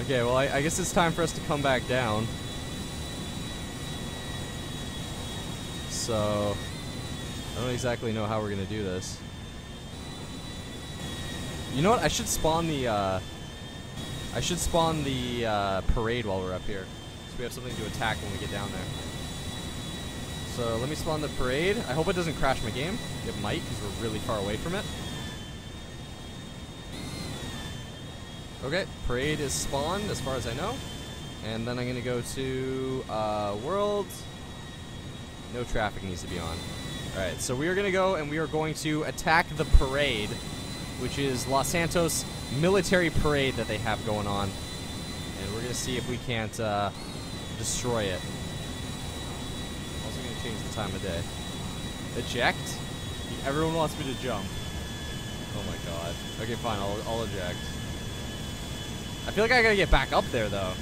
[SPEAKER 1] Okay, well, I, I guess it's time for us to come back down. So, I don't exactly know how we're gonna do this. You know what? I should spawn the, uh, I should spawn the, uh, parade while we're up here. So we have something to attack when we get down there. So let me spawn the parade. I hope it doesn't crash my game. It might, because we're really far away from it. Okay, parade is spawned as far as I know. And then I'm going to go to uh, world. No traffic needs to be on. Alright, so we are going to go and we are going to attack the parade, which is Los Santos military parade that they have going on. And we're going to see if we can't uh, destroy it. I'm also to change the time of day. Eject? Everyone wants me to jump. Oh my god. Okay, fine, I'll, I'll eject. I feel like I gotta get back up there, though.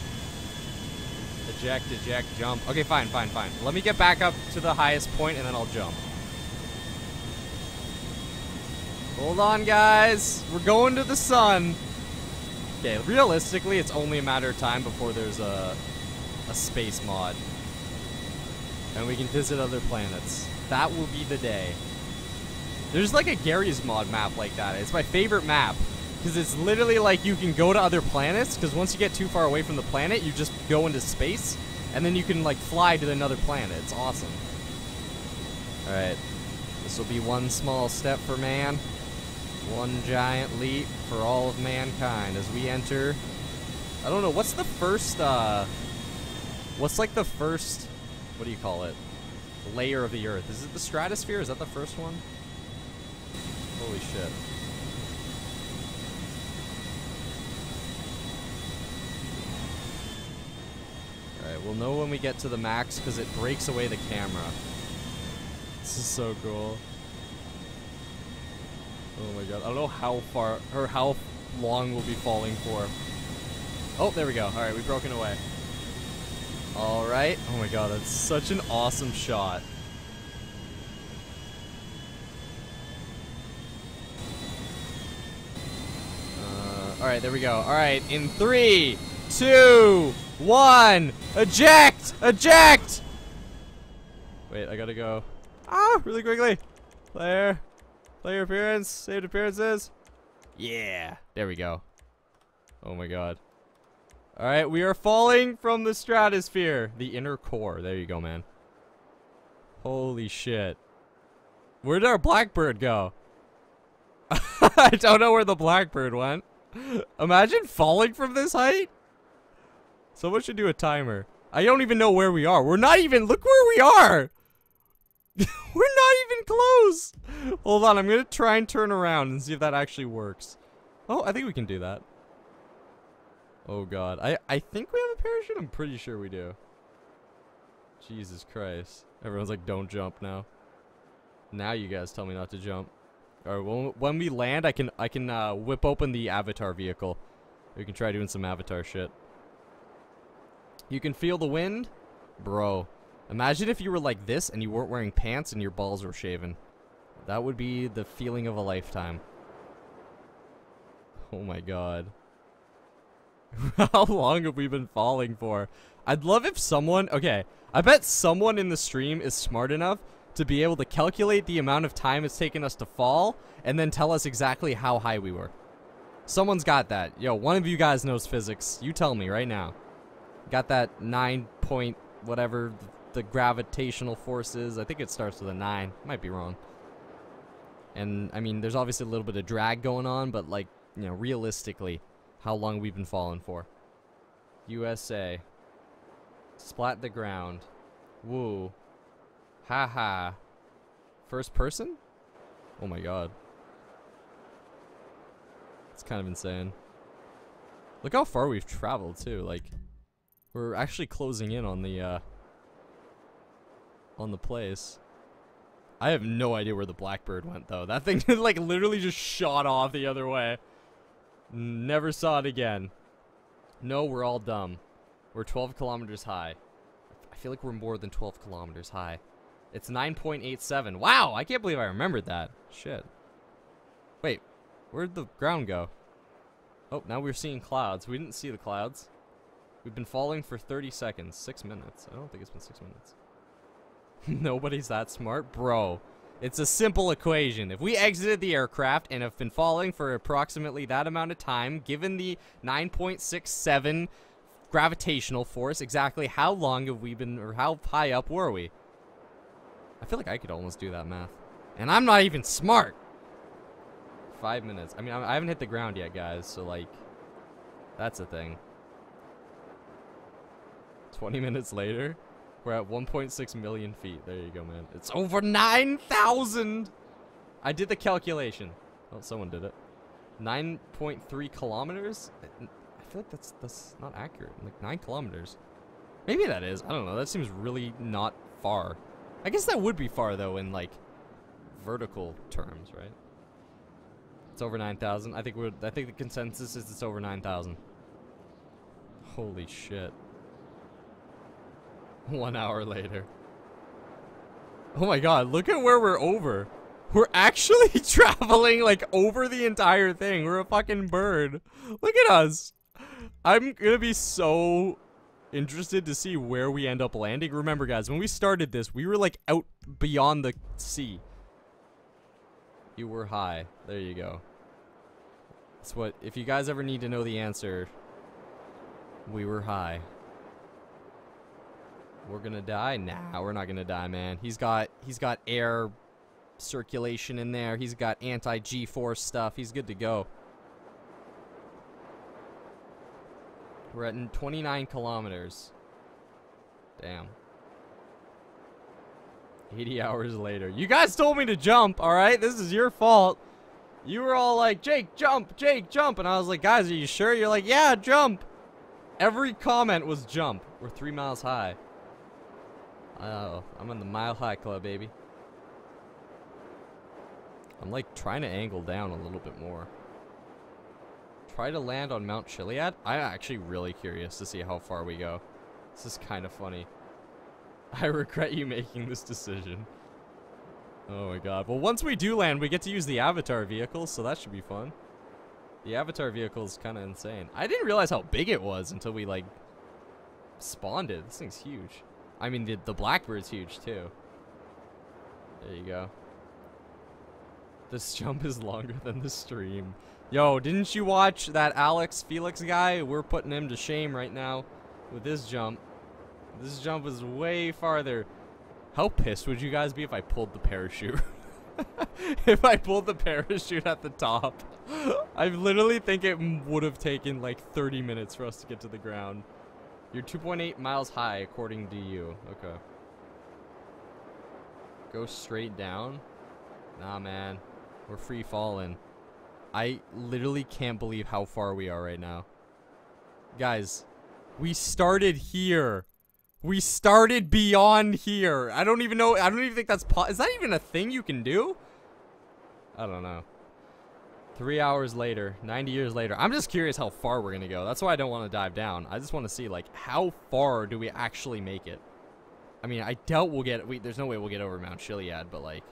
[SPEAKER 1] Eject, eject, jump. Okay, fine, fine, fine. Let me get back up to the highest point, and then I'll jump. Hold on, guys. We're going to the sun. Okay, realistically, it's only a matter of time before there's a, a space mod. And we can visit other planets. That will be the day. There's like a Garry's Mod map like that. It's my favorite map. Because it's literally like you can go to other planets, because once you get too far away from the planet, you just go into space, and then you can like fly to another planet. It's awesome. Alright. This will be one small step for man, one giant leap for all of mankind as we enter. I don't know, what's the first, uh, what's like the first, what do you call it? Layer of the Earth. Is it the stratosphere? Is that the first one? Holy shit. Alright, we'll know when we get to the max because it breaks away the camera. This is so cool. Oh my god. I don't know how far or how long we'll be falling for. Oh, there we go. Alright, we've broken away. Alright. Oh my god, that's such an awesome shot. Uh, Alright, there we go. Alright, in three, two, one, eject! Eject! Wait, I gotta go. Ah, really quickly. Player. Player appearance. Saved appearances. Yeah. There we go. Oh my god. Alright, we are falling from the stratosphere. The inner core. There you go, man. Holy shit. Where did our blackbird go? I don't know where the blackbird went. Imagine falling from this height. Someone should do a timer. I don't even know where we are. We're not even, look where we are. We're not even close. Hold on, I'm to try and turn around and see if that actually works. Oh, I think we can do that. Oh god. I, I think we have a parachute? I'm pretty sure we do. Jesus Christ. Everyone's like, don't jump now. Now you guys tell me not to jump. Alright, well, when we land, I can I can uh, whip open the avatar vehicle. We can try doing some avatar shit. You can feel the wind? Bro. Imagine if you were like this and you weren't wearing pants and your balls were shaven. That would be the feeling of a lifetime. Oh my god. How long have we been falling for? I'd love if someone... Okay, I bet someone in the stream is smart enough to be able to calculate the amount of time it's taken us to fall and then tell us exactly how high we were. Someone's got that. Yo, one of you guys knows physics. You tell me right now. Got that 9 point whatever the gravitational force is. I think it starts with a 9. Might be wrong. And, I mean, there's obviously a little bit of drag going on, but, like, you know, realistically, how long we've been falling for. USA. Splat the ground. Woo. Ha ha. First person? Oh my god. It's kind of insane. Look how far we've traveled too, like we're actually closing in on the uh on the place. I have no idea where the Blackbird went, though. That thing, like, literally just shot off the other way. Never saw it again. No, we're all dumb. We're 12 kilometers high. I feel like we're more than 12 kilometers high. It's 9.87. Wow, I can't believe I remembered that. Shit. Wait, where'd the ground go? Oh, now we're seeing clouds. We didn't see the clouds. We've been falling for 30 seconds. Six minutes. I don't think it's been six minutes. Nobody's that smart? Bro, it's a simple equation. If we exited the aircraft and have been falling for approximately that amount of time, given the 9.67 gravitational force, exactly how long have we been, or how high up were we? I feel like I could almost do that math. And I'm not even smart. Five minutes. I mean, I haven't hit the ground yet, guys, so, like, that's a thing. 20 minutes later, we're at 1.6 million feet. There you go, man. It's over 9,000! I did the calculation. Oh, someone did it. 9.3 kilometers? I feel like that's that's not accurate. Like, 9 kilometers. Maybe that is. I don't know. That seems really not far. I guess that would be far, though, in, like, vertical terms, right? It's over 9,000. I think we're, I think the consensus is it's over 9,000. Holy shit. One hour later. Oh my god, look at where we're over. We're actually traveling, like, over the entire thing. We're a fucking bird. Look at us. I'm gonna be so interested to see where we end up landing. Remember, guys, when we started this, we were, like, out beyond the sea. You were high. There you go. That's what, if you guys ever need to know the answer, we were high. We're gonna die? Nah, we're not gonna die, man. He's got, he's got air circulation in there. He's got anti-G-force stuff. He's good to go. We're at 29 kilometers. Damn. 80 hours later. You guys told me to jump, alright? This is your fault. You were all like, Jake, jump, Jake, jump. And I was like, guys, are you sure? You're like, yeah, jump. Every comment was jump. We're three miles high. Oh, I'm in the mile high club, baby. I'm like trying to angle down a little bit more. Try to land on Mount Chiliad? I'm actually really curious to see how far we go. This is kind of funny. I regret you making this decision. Oh my god. Well, once we do land, we get to use the avatar vehicle, so that should be fun. The avatar vehicle is kind of insane. I didn't realize how big it was until we, like, spawned it. This thing's huge. I mean, the, the Blackbird's huge, too. There you go. This jump is longer than the stream. Yo, didn't you watch that Alex Felix guy? We're putting him to shame right now with this jump. This jump is way farther. How pissed would you guys be if I pulled the parachute? if I pulled the parachute at the top. I literally think it would have taken like 30 minutes for us to get to the ground. You're 2.8 miles high according to you. Okay. Go straight down? Nah, man. We're free falling. I literally can't believe how far we are right now. Guys, we started here. We started beyond here. I don't even know. I don't even think that's Is that even a thing you can do? I don't know. Three hours later, 90 years later. I'm just curious how far we're going to go. That's why I don't want to dive down. I just want to see, like, how far do we actually make it? I mean, I doubt we'll get... We, there's no way we'll get over Mount Chiliad, but, like...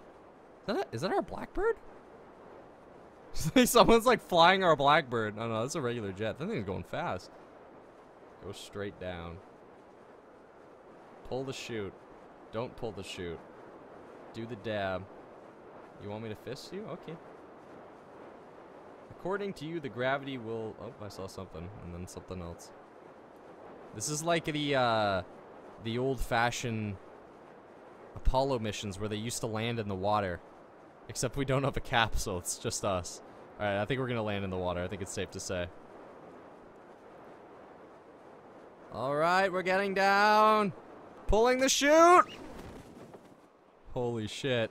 [SPEAKER 1] Is that, is that our Blackbird? Someone's, like, flying our Blackbird. No, no, that's a regular jet. That thing's going fast. Go straight down. Pull the chute. Don't pull the chute. Do the dab. You want me to fist you? Okay. According to you, the gravity will... Oh, I saw something. And then something else. This is like the, uh... The old-fashioned... Apollo missions where they used to land in the water. Except we don't have a capsule. It's just us. Alright, I think we're to land in the water. I think it's safe to say. Alright, we're getting down. Pulling the chute! Holy shit.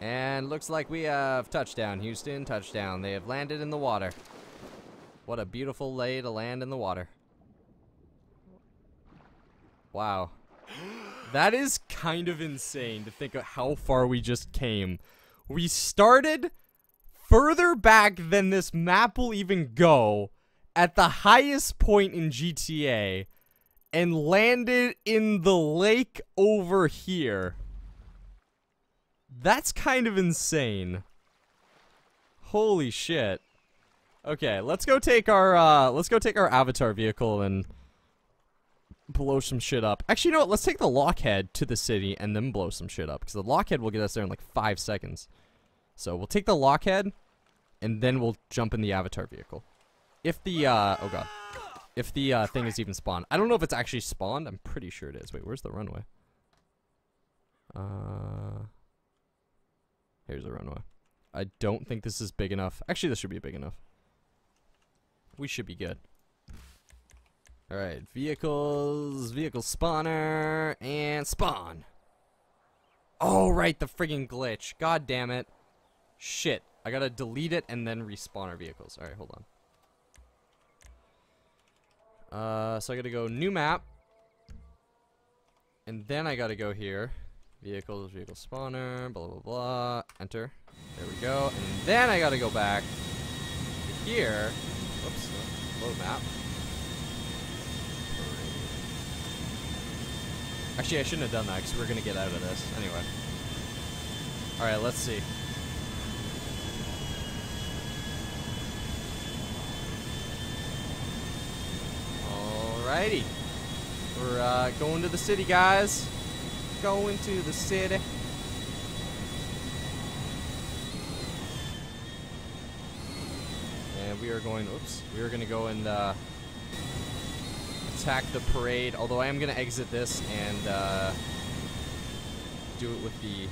[SPEAKER 1] And looks like we have touchdown, Houston. Touchdown. They have landed in the water. What a beautiful lay to land in the water. Wow. That is kind of insane to think of how far we just came. We started further back than this map will even go at the highest point in GTA and landed in the lake over here. That's kind of insane. Holy shit. Okay, let's go take our uh let's go take our avatar vehicle and blow some shit up. Actually, you know what? Let's take the Lockhead to the city and then blow some shit up because the Lockhead will get us there in like 5 seconds. So, we'll take the Lockhead and then we'll jump in the avatar vehicle. If the uh oh god. If the uh, thing is even spawned. I don't know if it's actually spawned. I'm pretty sure it is. Wait, where's the runway? Uh Here's the runway. I don't think this is big enough. Actually, this should be big enough. We should be good. Alright, vehicles, vehicle spawner, and spawn. Oh, right, the friggin' glitch. God damn it. Shit. I gotta delete it and then respawn our vehicles. Alright, hold on. Uh, so I gotta go new map. And then I gotta go here. Vehicles, vehicle spawner, blah, blah, blah. Enter. There we go. And then I gotta go back to here. Whoops. Load map. Actually, I shouldn't have done that because we're to get out of this. Anyway. Alright, let's see. Alrighty. We're uh, going to the city, guys. Going to the city. And we are going, oops, we are going to go and uh, attack the parade, although I am going to exit this and uh, do it with the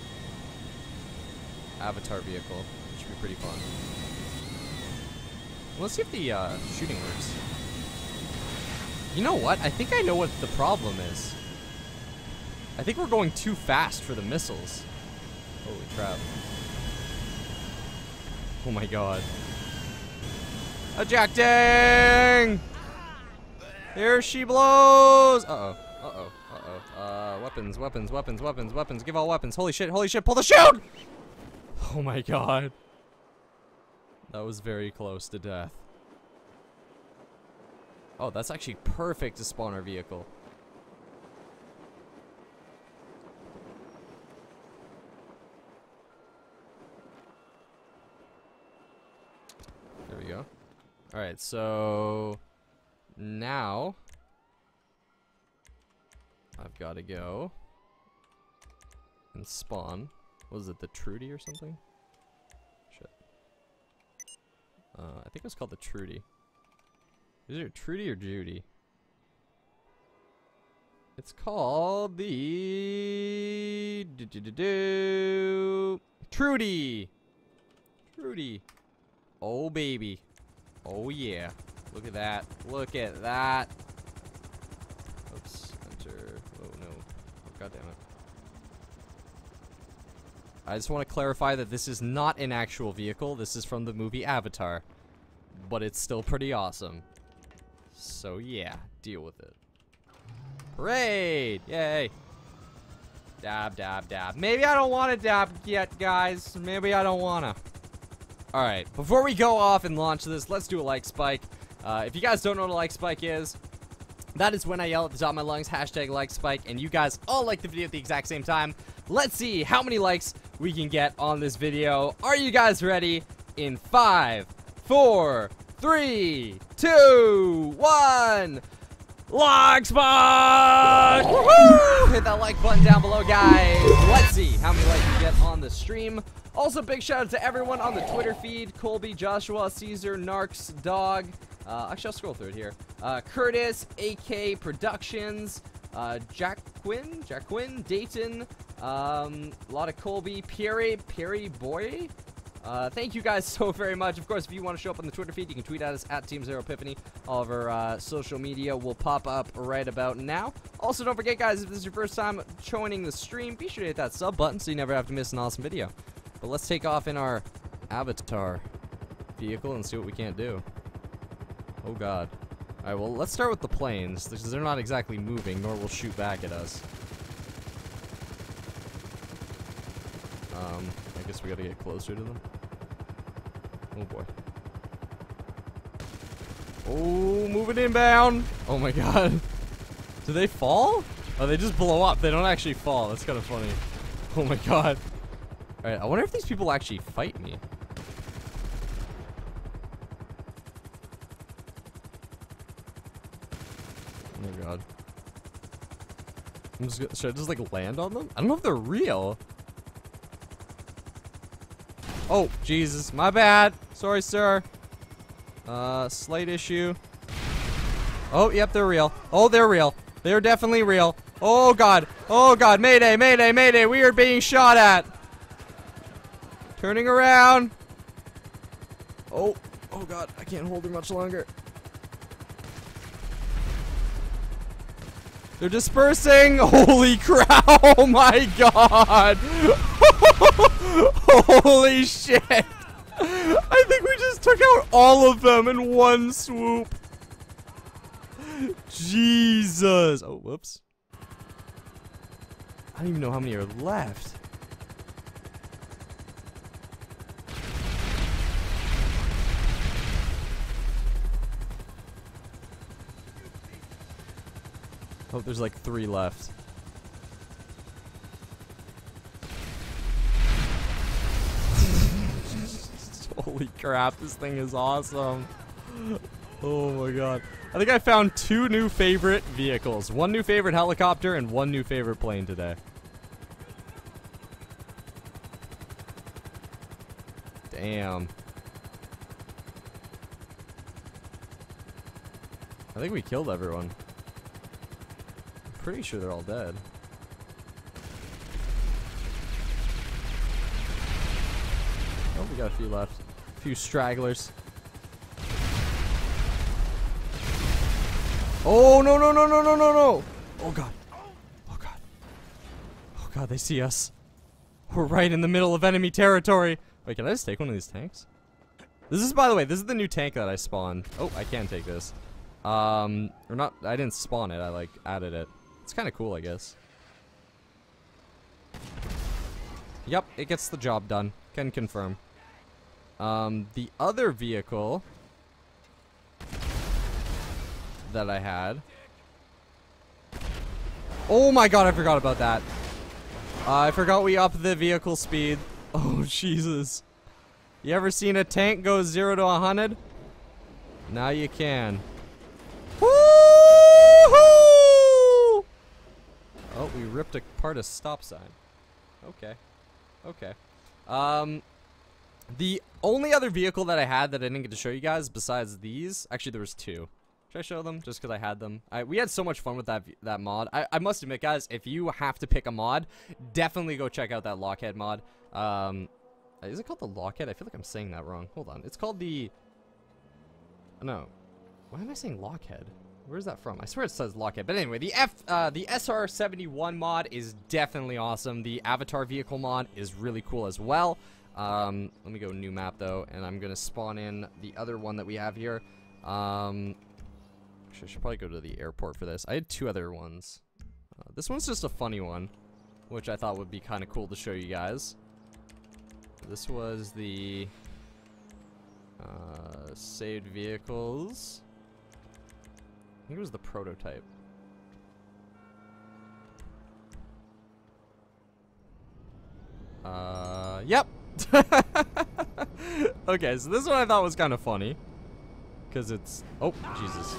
[SPEAKER 1] avatar vehicle, which should be pretty fun. Let's see if the uh, shooting works. You know what? I think I know what the problem is. I think we're going too fast for the missiles. Holy crap. Oh my god. A Ejecting! Here she blows! Uh-oh. Uh-oh. Uh-oh. Uh, weapons, weapons, weapons, weapons, weapons. Give all weapons. Holy shit, holy shit, pull the chute! Oh my god. That was very close to death. Oh, that's actually perfect to spawn our vehicle. There we go. Alright, so now I've got to go and spawn. Was it the Trudy or something? Shit. Uh, I think it was called the Trudy. Is it Trudy or Judy? It's called the do, do, do. Trudy. Trudy. Oh baby. Oh yeah. Look at that. Look at that. Oops. Enter. Oh no. Oh, God damn it. I just want to clarify that this is not an actual vehicle. This is from the movie Avatar. But it's still pretty awesome. So yeah, deal with it. Parade! Yay! Dab, dab, dab. Maybe I don't want to dab yet, guys. Maybe I don't want to. Alright, before we go off and launch this, let's do a like spike. Uh, if you guys don't know what a like spike is, that is when I yell at the top of my lungs, hashtag like spike, and you guys all like the video at the exact same time. Let's see how many likes we can get on this video. Are you guys ready? In five, four, three, two, one. Like spike! Hit that like button down below, guys. Let's see how many likes we get on the stream. Also, big shout out to everyone on the Twitter feed. Colby, Joshua, Caesar, Narks, Dog, uh, actually, I'll scroll through it here. Uh, Curtis, AK Productions, uh, Jack Quinn, Jack Quinn, Dayton, um, a lot of Colby, Pierre, Perry Boy. Uh, thank you guys so very much. Of course, if you want to show up on the Twitter feed, you can tweet at us at Team Zero Epiphany. All of our uh, social media will pop up right about now. Also, don't forget, guys, if this is your first time joining the stream, be sure to hit that sub button so you never have to miss an awesome video. But let's take off in our avatar vehicle and see what we can't do. Oh god. Alright, well, let's start with the planes, because they're not exactly moving, nor will shoot back at us. Um, I guess we gotta get closer to them. Oh boy. Oh, moving inbound. Oh my god. Do they fall? Oh, they just blow up. They don't actually fall. That's kind of funny. Oh my god. Alright, I wonder if these people actually fight me. Oh my god. I'm just gonna, should I just like land on them? I don't know if they're real. Oh, Jesus. My bad. Sorry, sir. Uh, slight issue. Oh, yep, they're real. Oh, they're real. They're definitely real. Oh, God. Oh, God. Mayday, mayday, mayday. We are being shot at. Turning around. Oh. Oh, God. I can't hold her much longer. They're dispersing. Holy crap. Oh, my God. Holy shit. I think we just took out all of them in one swoop. Jesus. Oh, whoops. I don't even know how many are left. Oh, there's like three left. Holy crap, this thing is awesome. Oh my god. I think I found two new favorite vehicles. One new favorite helicopter and one new favorite plane today. Damn. I think we killed everyone. Pretty sure they're all dead. Oh, we got a few left. A few stragglers. Oh, no, no, no, no, no, no, no. Oh, God. Oh, God. Oh, God, they see us. We're right in the middle of enemy territory. Wait, can I just take one of these tanks? This is, by the way, this is the new tank that I spawned. Oh, I can take this. Um, or not, I didn't spawn it, I, like, added it. It's kind of cool, I guess. Yep, it gets the job done. Can confirm. Um, the other vehicle that I had. Oh my god, I forgot about that. Uh, I forgot we upped the vehicle speed. Oh, Jesus. You ever seen a tank go 0 to 100? Now you can. Woo! We ripped apart a stop sign. Okay. Okay. Um, the only other vehicle that I had that I didn't get to show you guys besides these, actually there was two. Should I show them? Just because I had them. I, we had so much fun with that that mod. I, I must admit, guys, if you have to pick a mod, definitely go check out that Lockhead mod. Um, is it called the Lockhead? I feel like I'm saying that wrong. Hold on. It's called the... No. Why am I saying Lockhead? Where's that from? I swear it says Lockhead. But anyway, the F, uh, the SR-71 mod is definitely awesome. The Avatar vehicle mod is really cool as well. Um, let me go new map though, and I'm gonna spawn in the other one that we have here. Um, actually, I should probably go to the airport for this. I had two other ones. Uh, this one's just a funny one, which I thought would be kind of cool to show you guys. This was the uh, saved vehicles. I think it was the prototype. Uh, yep. okay, so this one I thought was kind of funny. Because it's... Oh, Jesus.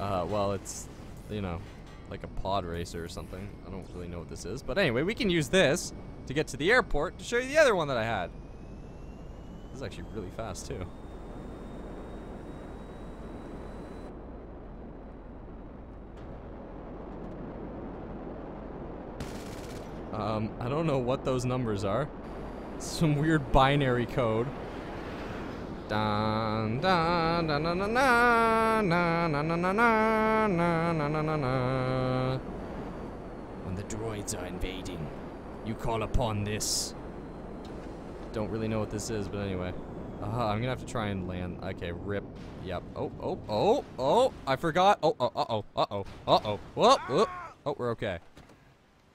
[SPEAKER 1] Uh, well, it's, you know, like a pod racer or something. I don't really know what this is. But anyway, we can use this to get to the airport to show you the other one that I had. This is actually really fast, too. Um, I don't know what those numbers are. Some weird binary code. Dun, dun, dun, dun, dun, dun, dun, dun, dun, dun, dun, dun, dun, dun. When the droids are invading, you call upon this. Don't really know what this is, but anyway. Uh, I'm gonna have to try and land. Okay, rip. Yep. Oh, oh, oh, oh! I forgot. Oh, oh, uh oh, uh oh, uh oh. Whoop, whoop. Oh, we're okay.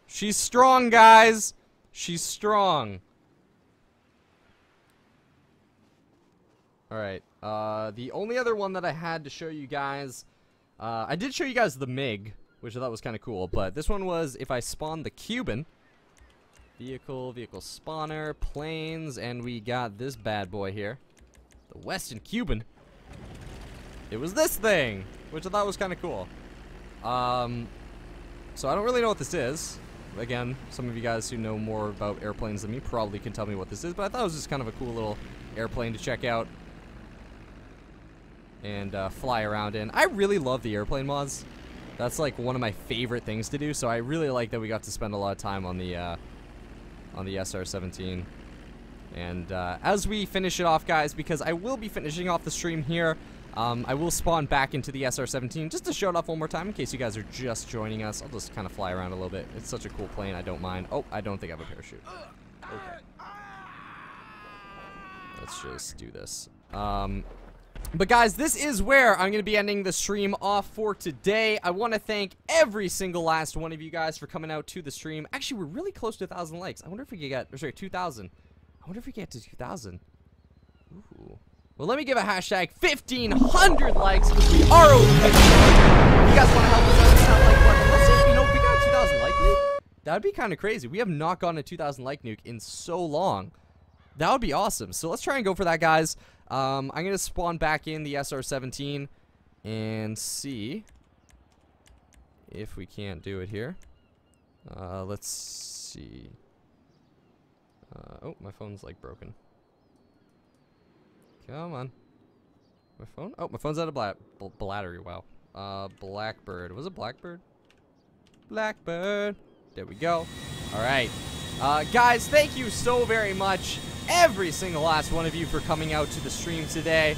[SPEAKER 1] She's strong, guys. She's strong. Alright, uh, the only other one that I had to show you guys, uh, I did show you guys the MiG, which I thought was kind of cool, but this one was if I spawn the Cuban, vehicle, vehicle spawner, planes, and we got this bad boy here, the Western Cuban. It was this thing, which I thought was kind of cool. Um, so I don't really know what this is. Again, some of you guys who know more about airplanes than me probably can tell me what this is, but I thought it was just kind of a cool little airplane to check out and uh, fly around in. I really love the airplane mods. That's like one of my favorite things to do. So I really like that we got to spend a lot of time on the uh, on the SR-17. And uh, as we finish it off, guys, because I will be finishing off the stream here, um, I will spawn back into the SR-17 just to show it off one more time in case you guys are just joining us. I'll just kind of fly around a little bit. It's such a cool plane. I don't mind. Oh, I don't think I have a parachute. Okay. Let's just do this. Um, but guys, this is where I'm going to be ending the stream off for today. I want to thank every single last one of you guys for coming out to the stream. Actually, we're really close to 1,000 likes. I wonder if we can get, or sorry, 2,000. I wonder if we get to 2,000. Ooh. Well, let me give a hashtag 1,500 likes because we are over You guys want to help us out that like you know, we got 2,000 like that would be kind of crazy. We have not gotten a 2,000 like nuke in so long. That would be awesome. So let's try and go for that, guys. Um, I'm going to spawn back in the SR-17 and see if we can't do it here. Uh, let's see. Uh, oh, my phone's like broken. Come on. My phone? Oh, my phone's out of bla bl battery. Wow. Uh, Blackbird. Was it Blackbird? Blackbird. There we go. All right. Uh, guys, thank you so very much every single last one of you for coming out to the stream today.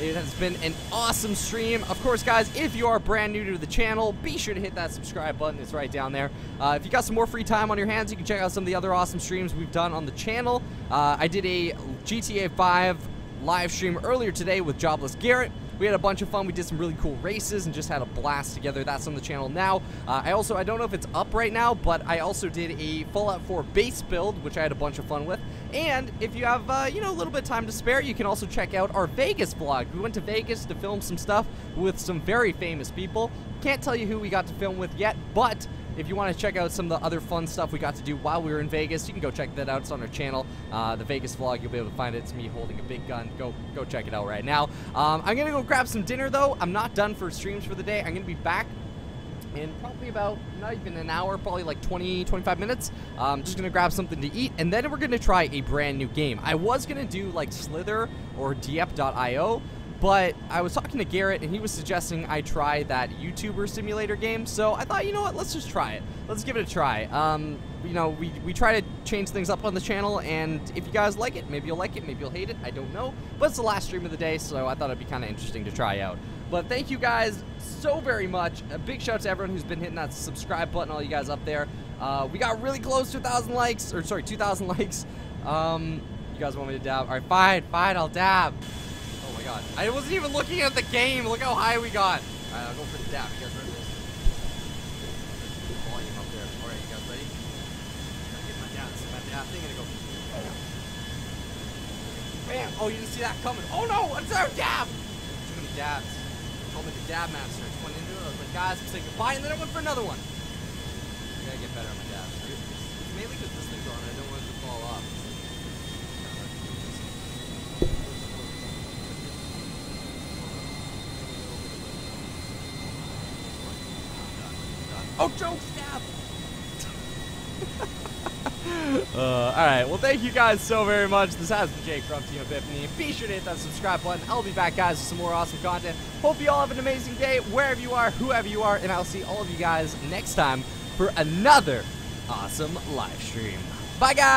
[SPEAKER 1] It has been an awesome stream. Of course, guys, if you are brand new to the channel, be sure to hit that subscribe button. It's right down there. Uh, if you got some more free time on your hands, you can check out some of the other awesome streams we've done on the channel. Uh, I did a GTA 5 live stream earlier today with Jobless Garrett. We had a bunch of fun. We did some really cool races and just had a blast together. That's on the channel now. Uh, I also, I don't know if it's up right now, but I also did a Fallout 4 base build, which I had a bunch of fun with. And if you have, uh, you know, a little bit of time to spare, you can also check out our Vegas vlog. We went to Vegas to film some stuff with some very famous people. Can't tell you who we got to film with yet, but if you want to check out some of the other fun stuff we got to do while we were in Vegas, you can go check that out. It's on our channel, uh, the Vegas vlog. You'll be able to find it. It's me holding a big gun. Go, go check it out right now. Um, I'm gonna go grab some dinner though. I'm not done for streams for the day. I'm gonna be back in probably about not even an hour, probably like 20, 25 minutes. I'm um, just gonna grab something to eat, and then we're gonna try a brand new game. I was gonna do like Slither or Diep.io, but I was talking to Garrett, and he was suggesting I try that YouTuber simulator game. So I thought, you know what, let's just try it. Let's give it a try. Um, you know, we, we try to change things up on the channel, and if you guys like it, maybe you'll like it, maybe you'll hate it, I don't know. But it's the last stream of the day, so I thought it'd be kind of interesting to try out. But thank you guys so very much. A big shout out to everyone who's been hitting that subscribe button, all you guys up there. Uh, we got really close to 1,000 likes, or sorry, 2,000 likes. Um, you guys want me to dab? All right, fine, fine, I'll dab god. I wasn't even looking at the game. Look how high we got. Alright, I'll go for the dab. You guys ready Volume up there. Alright, you guys ready? I get my dab. My dab thing gonna go. Bam! Oh, you didn't see that coming. Oh no! What's our dab? Too many dabs. Called me the dab master. I went into it. I was like, guys, I'm saying goodbye, and then I went for another one. I gotta get better at my dabs. It's mainly because this thing's on. I don't want it to fall off. Oh, Joe, stab! uh, Alright, well thank you guys so very much. This has been Jake from Team Epiphany. Be sure to hit that subscribe button. I'll be back, guys, with some more awesome content. Hope you all have an amazing day, wherever you are, whoever you are, and I'll see all of you guys next time for another awesome live stream. Bye, guys!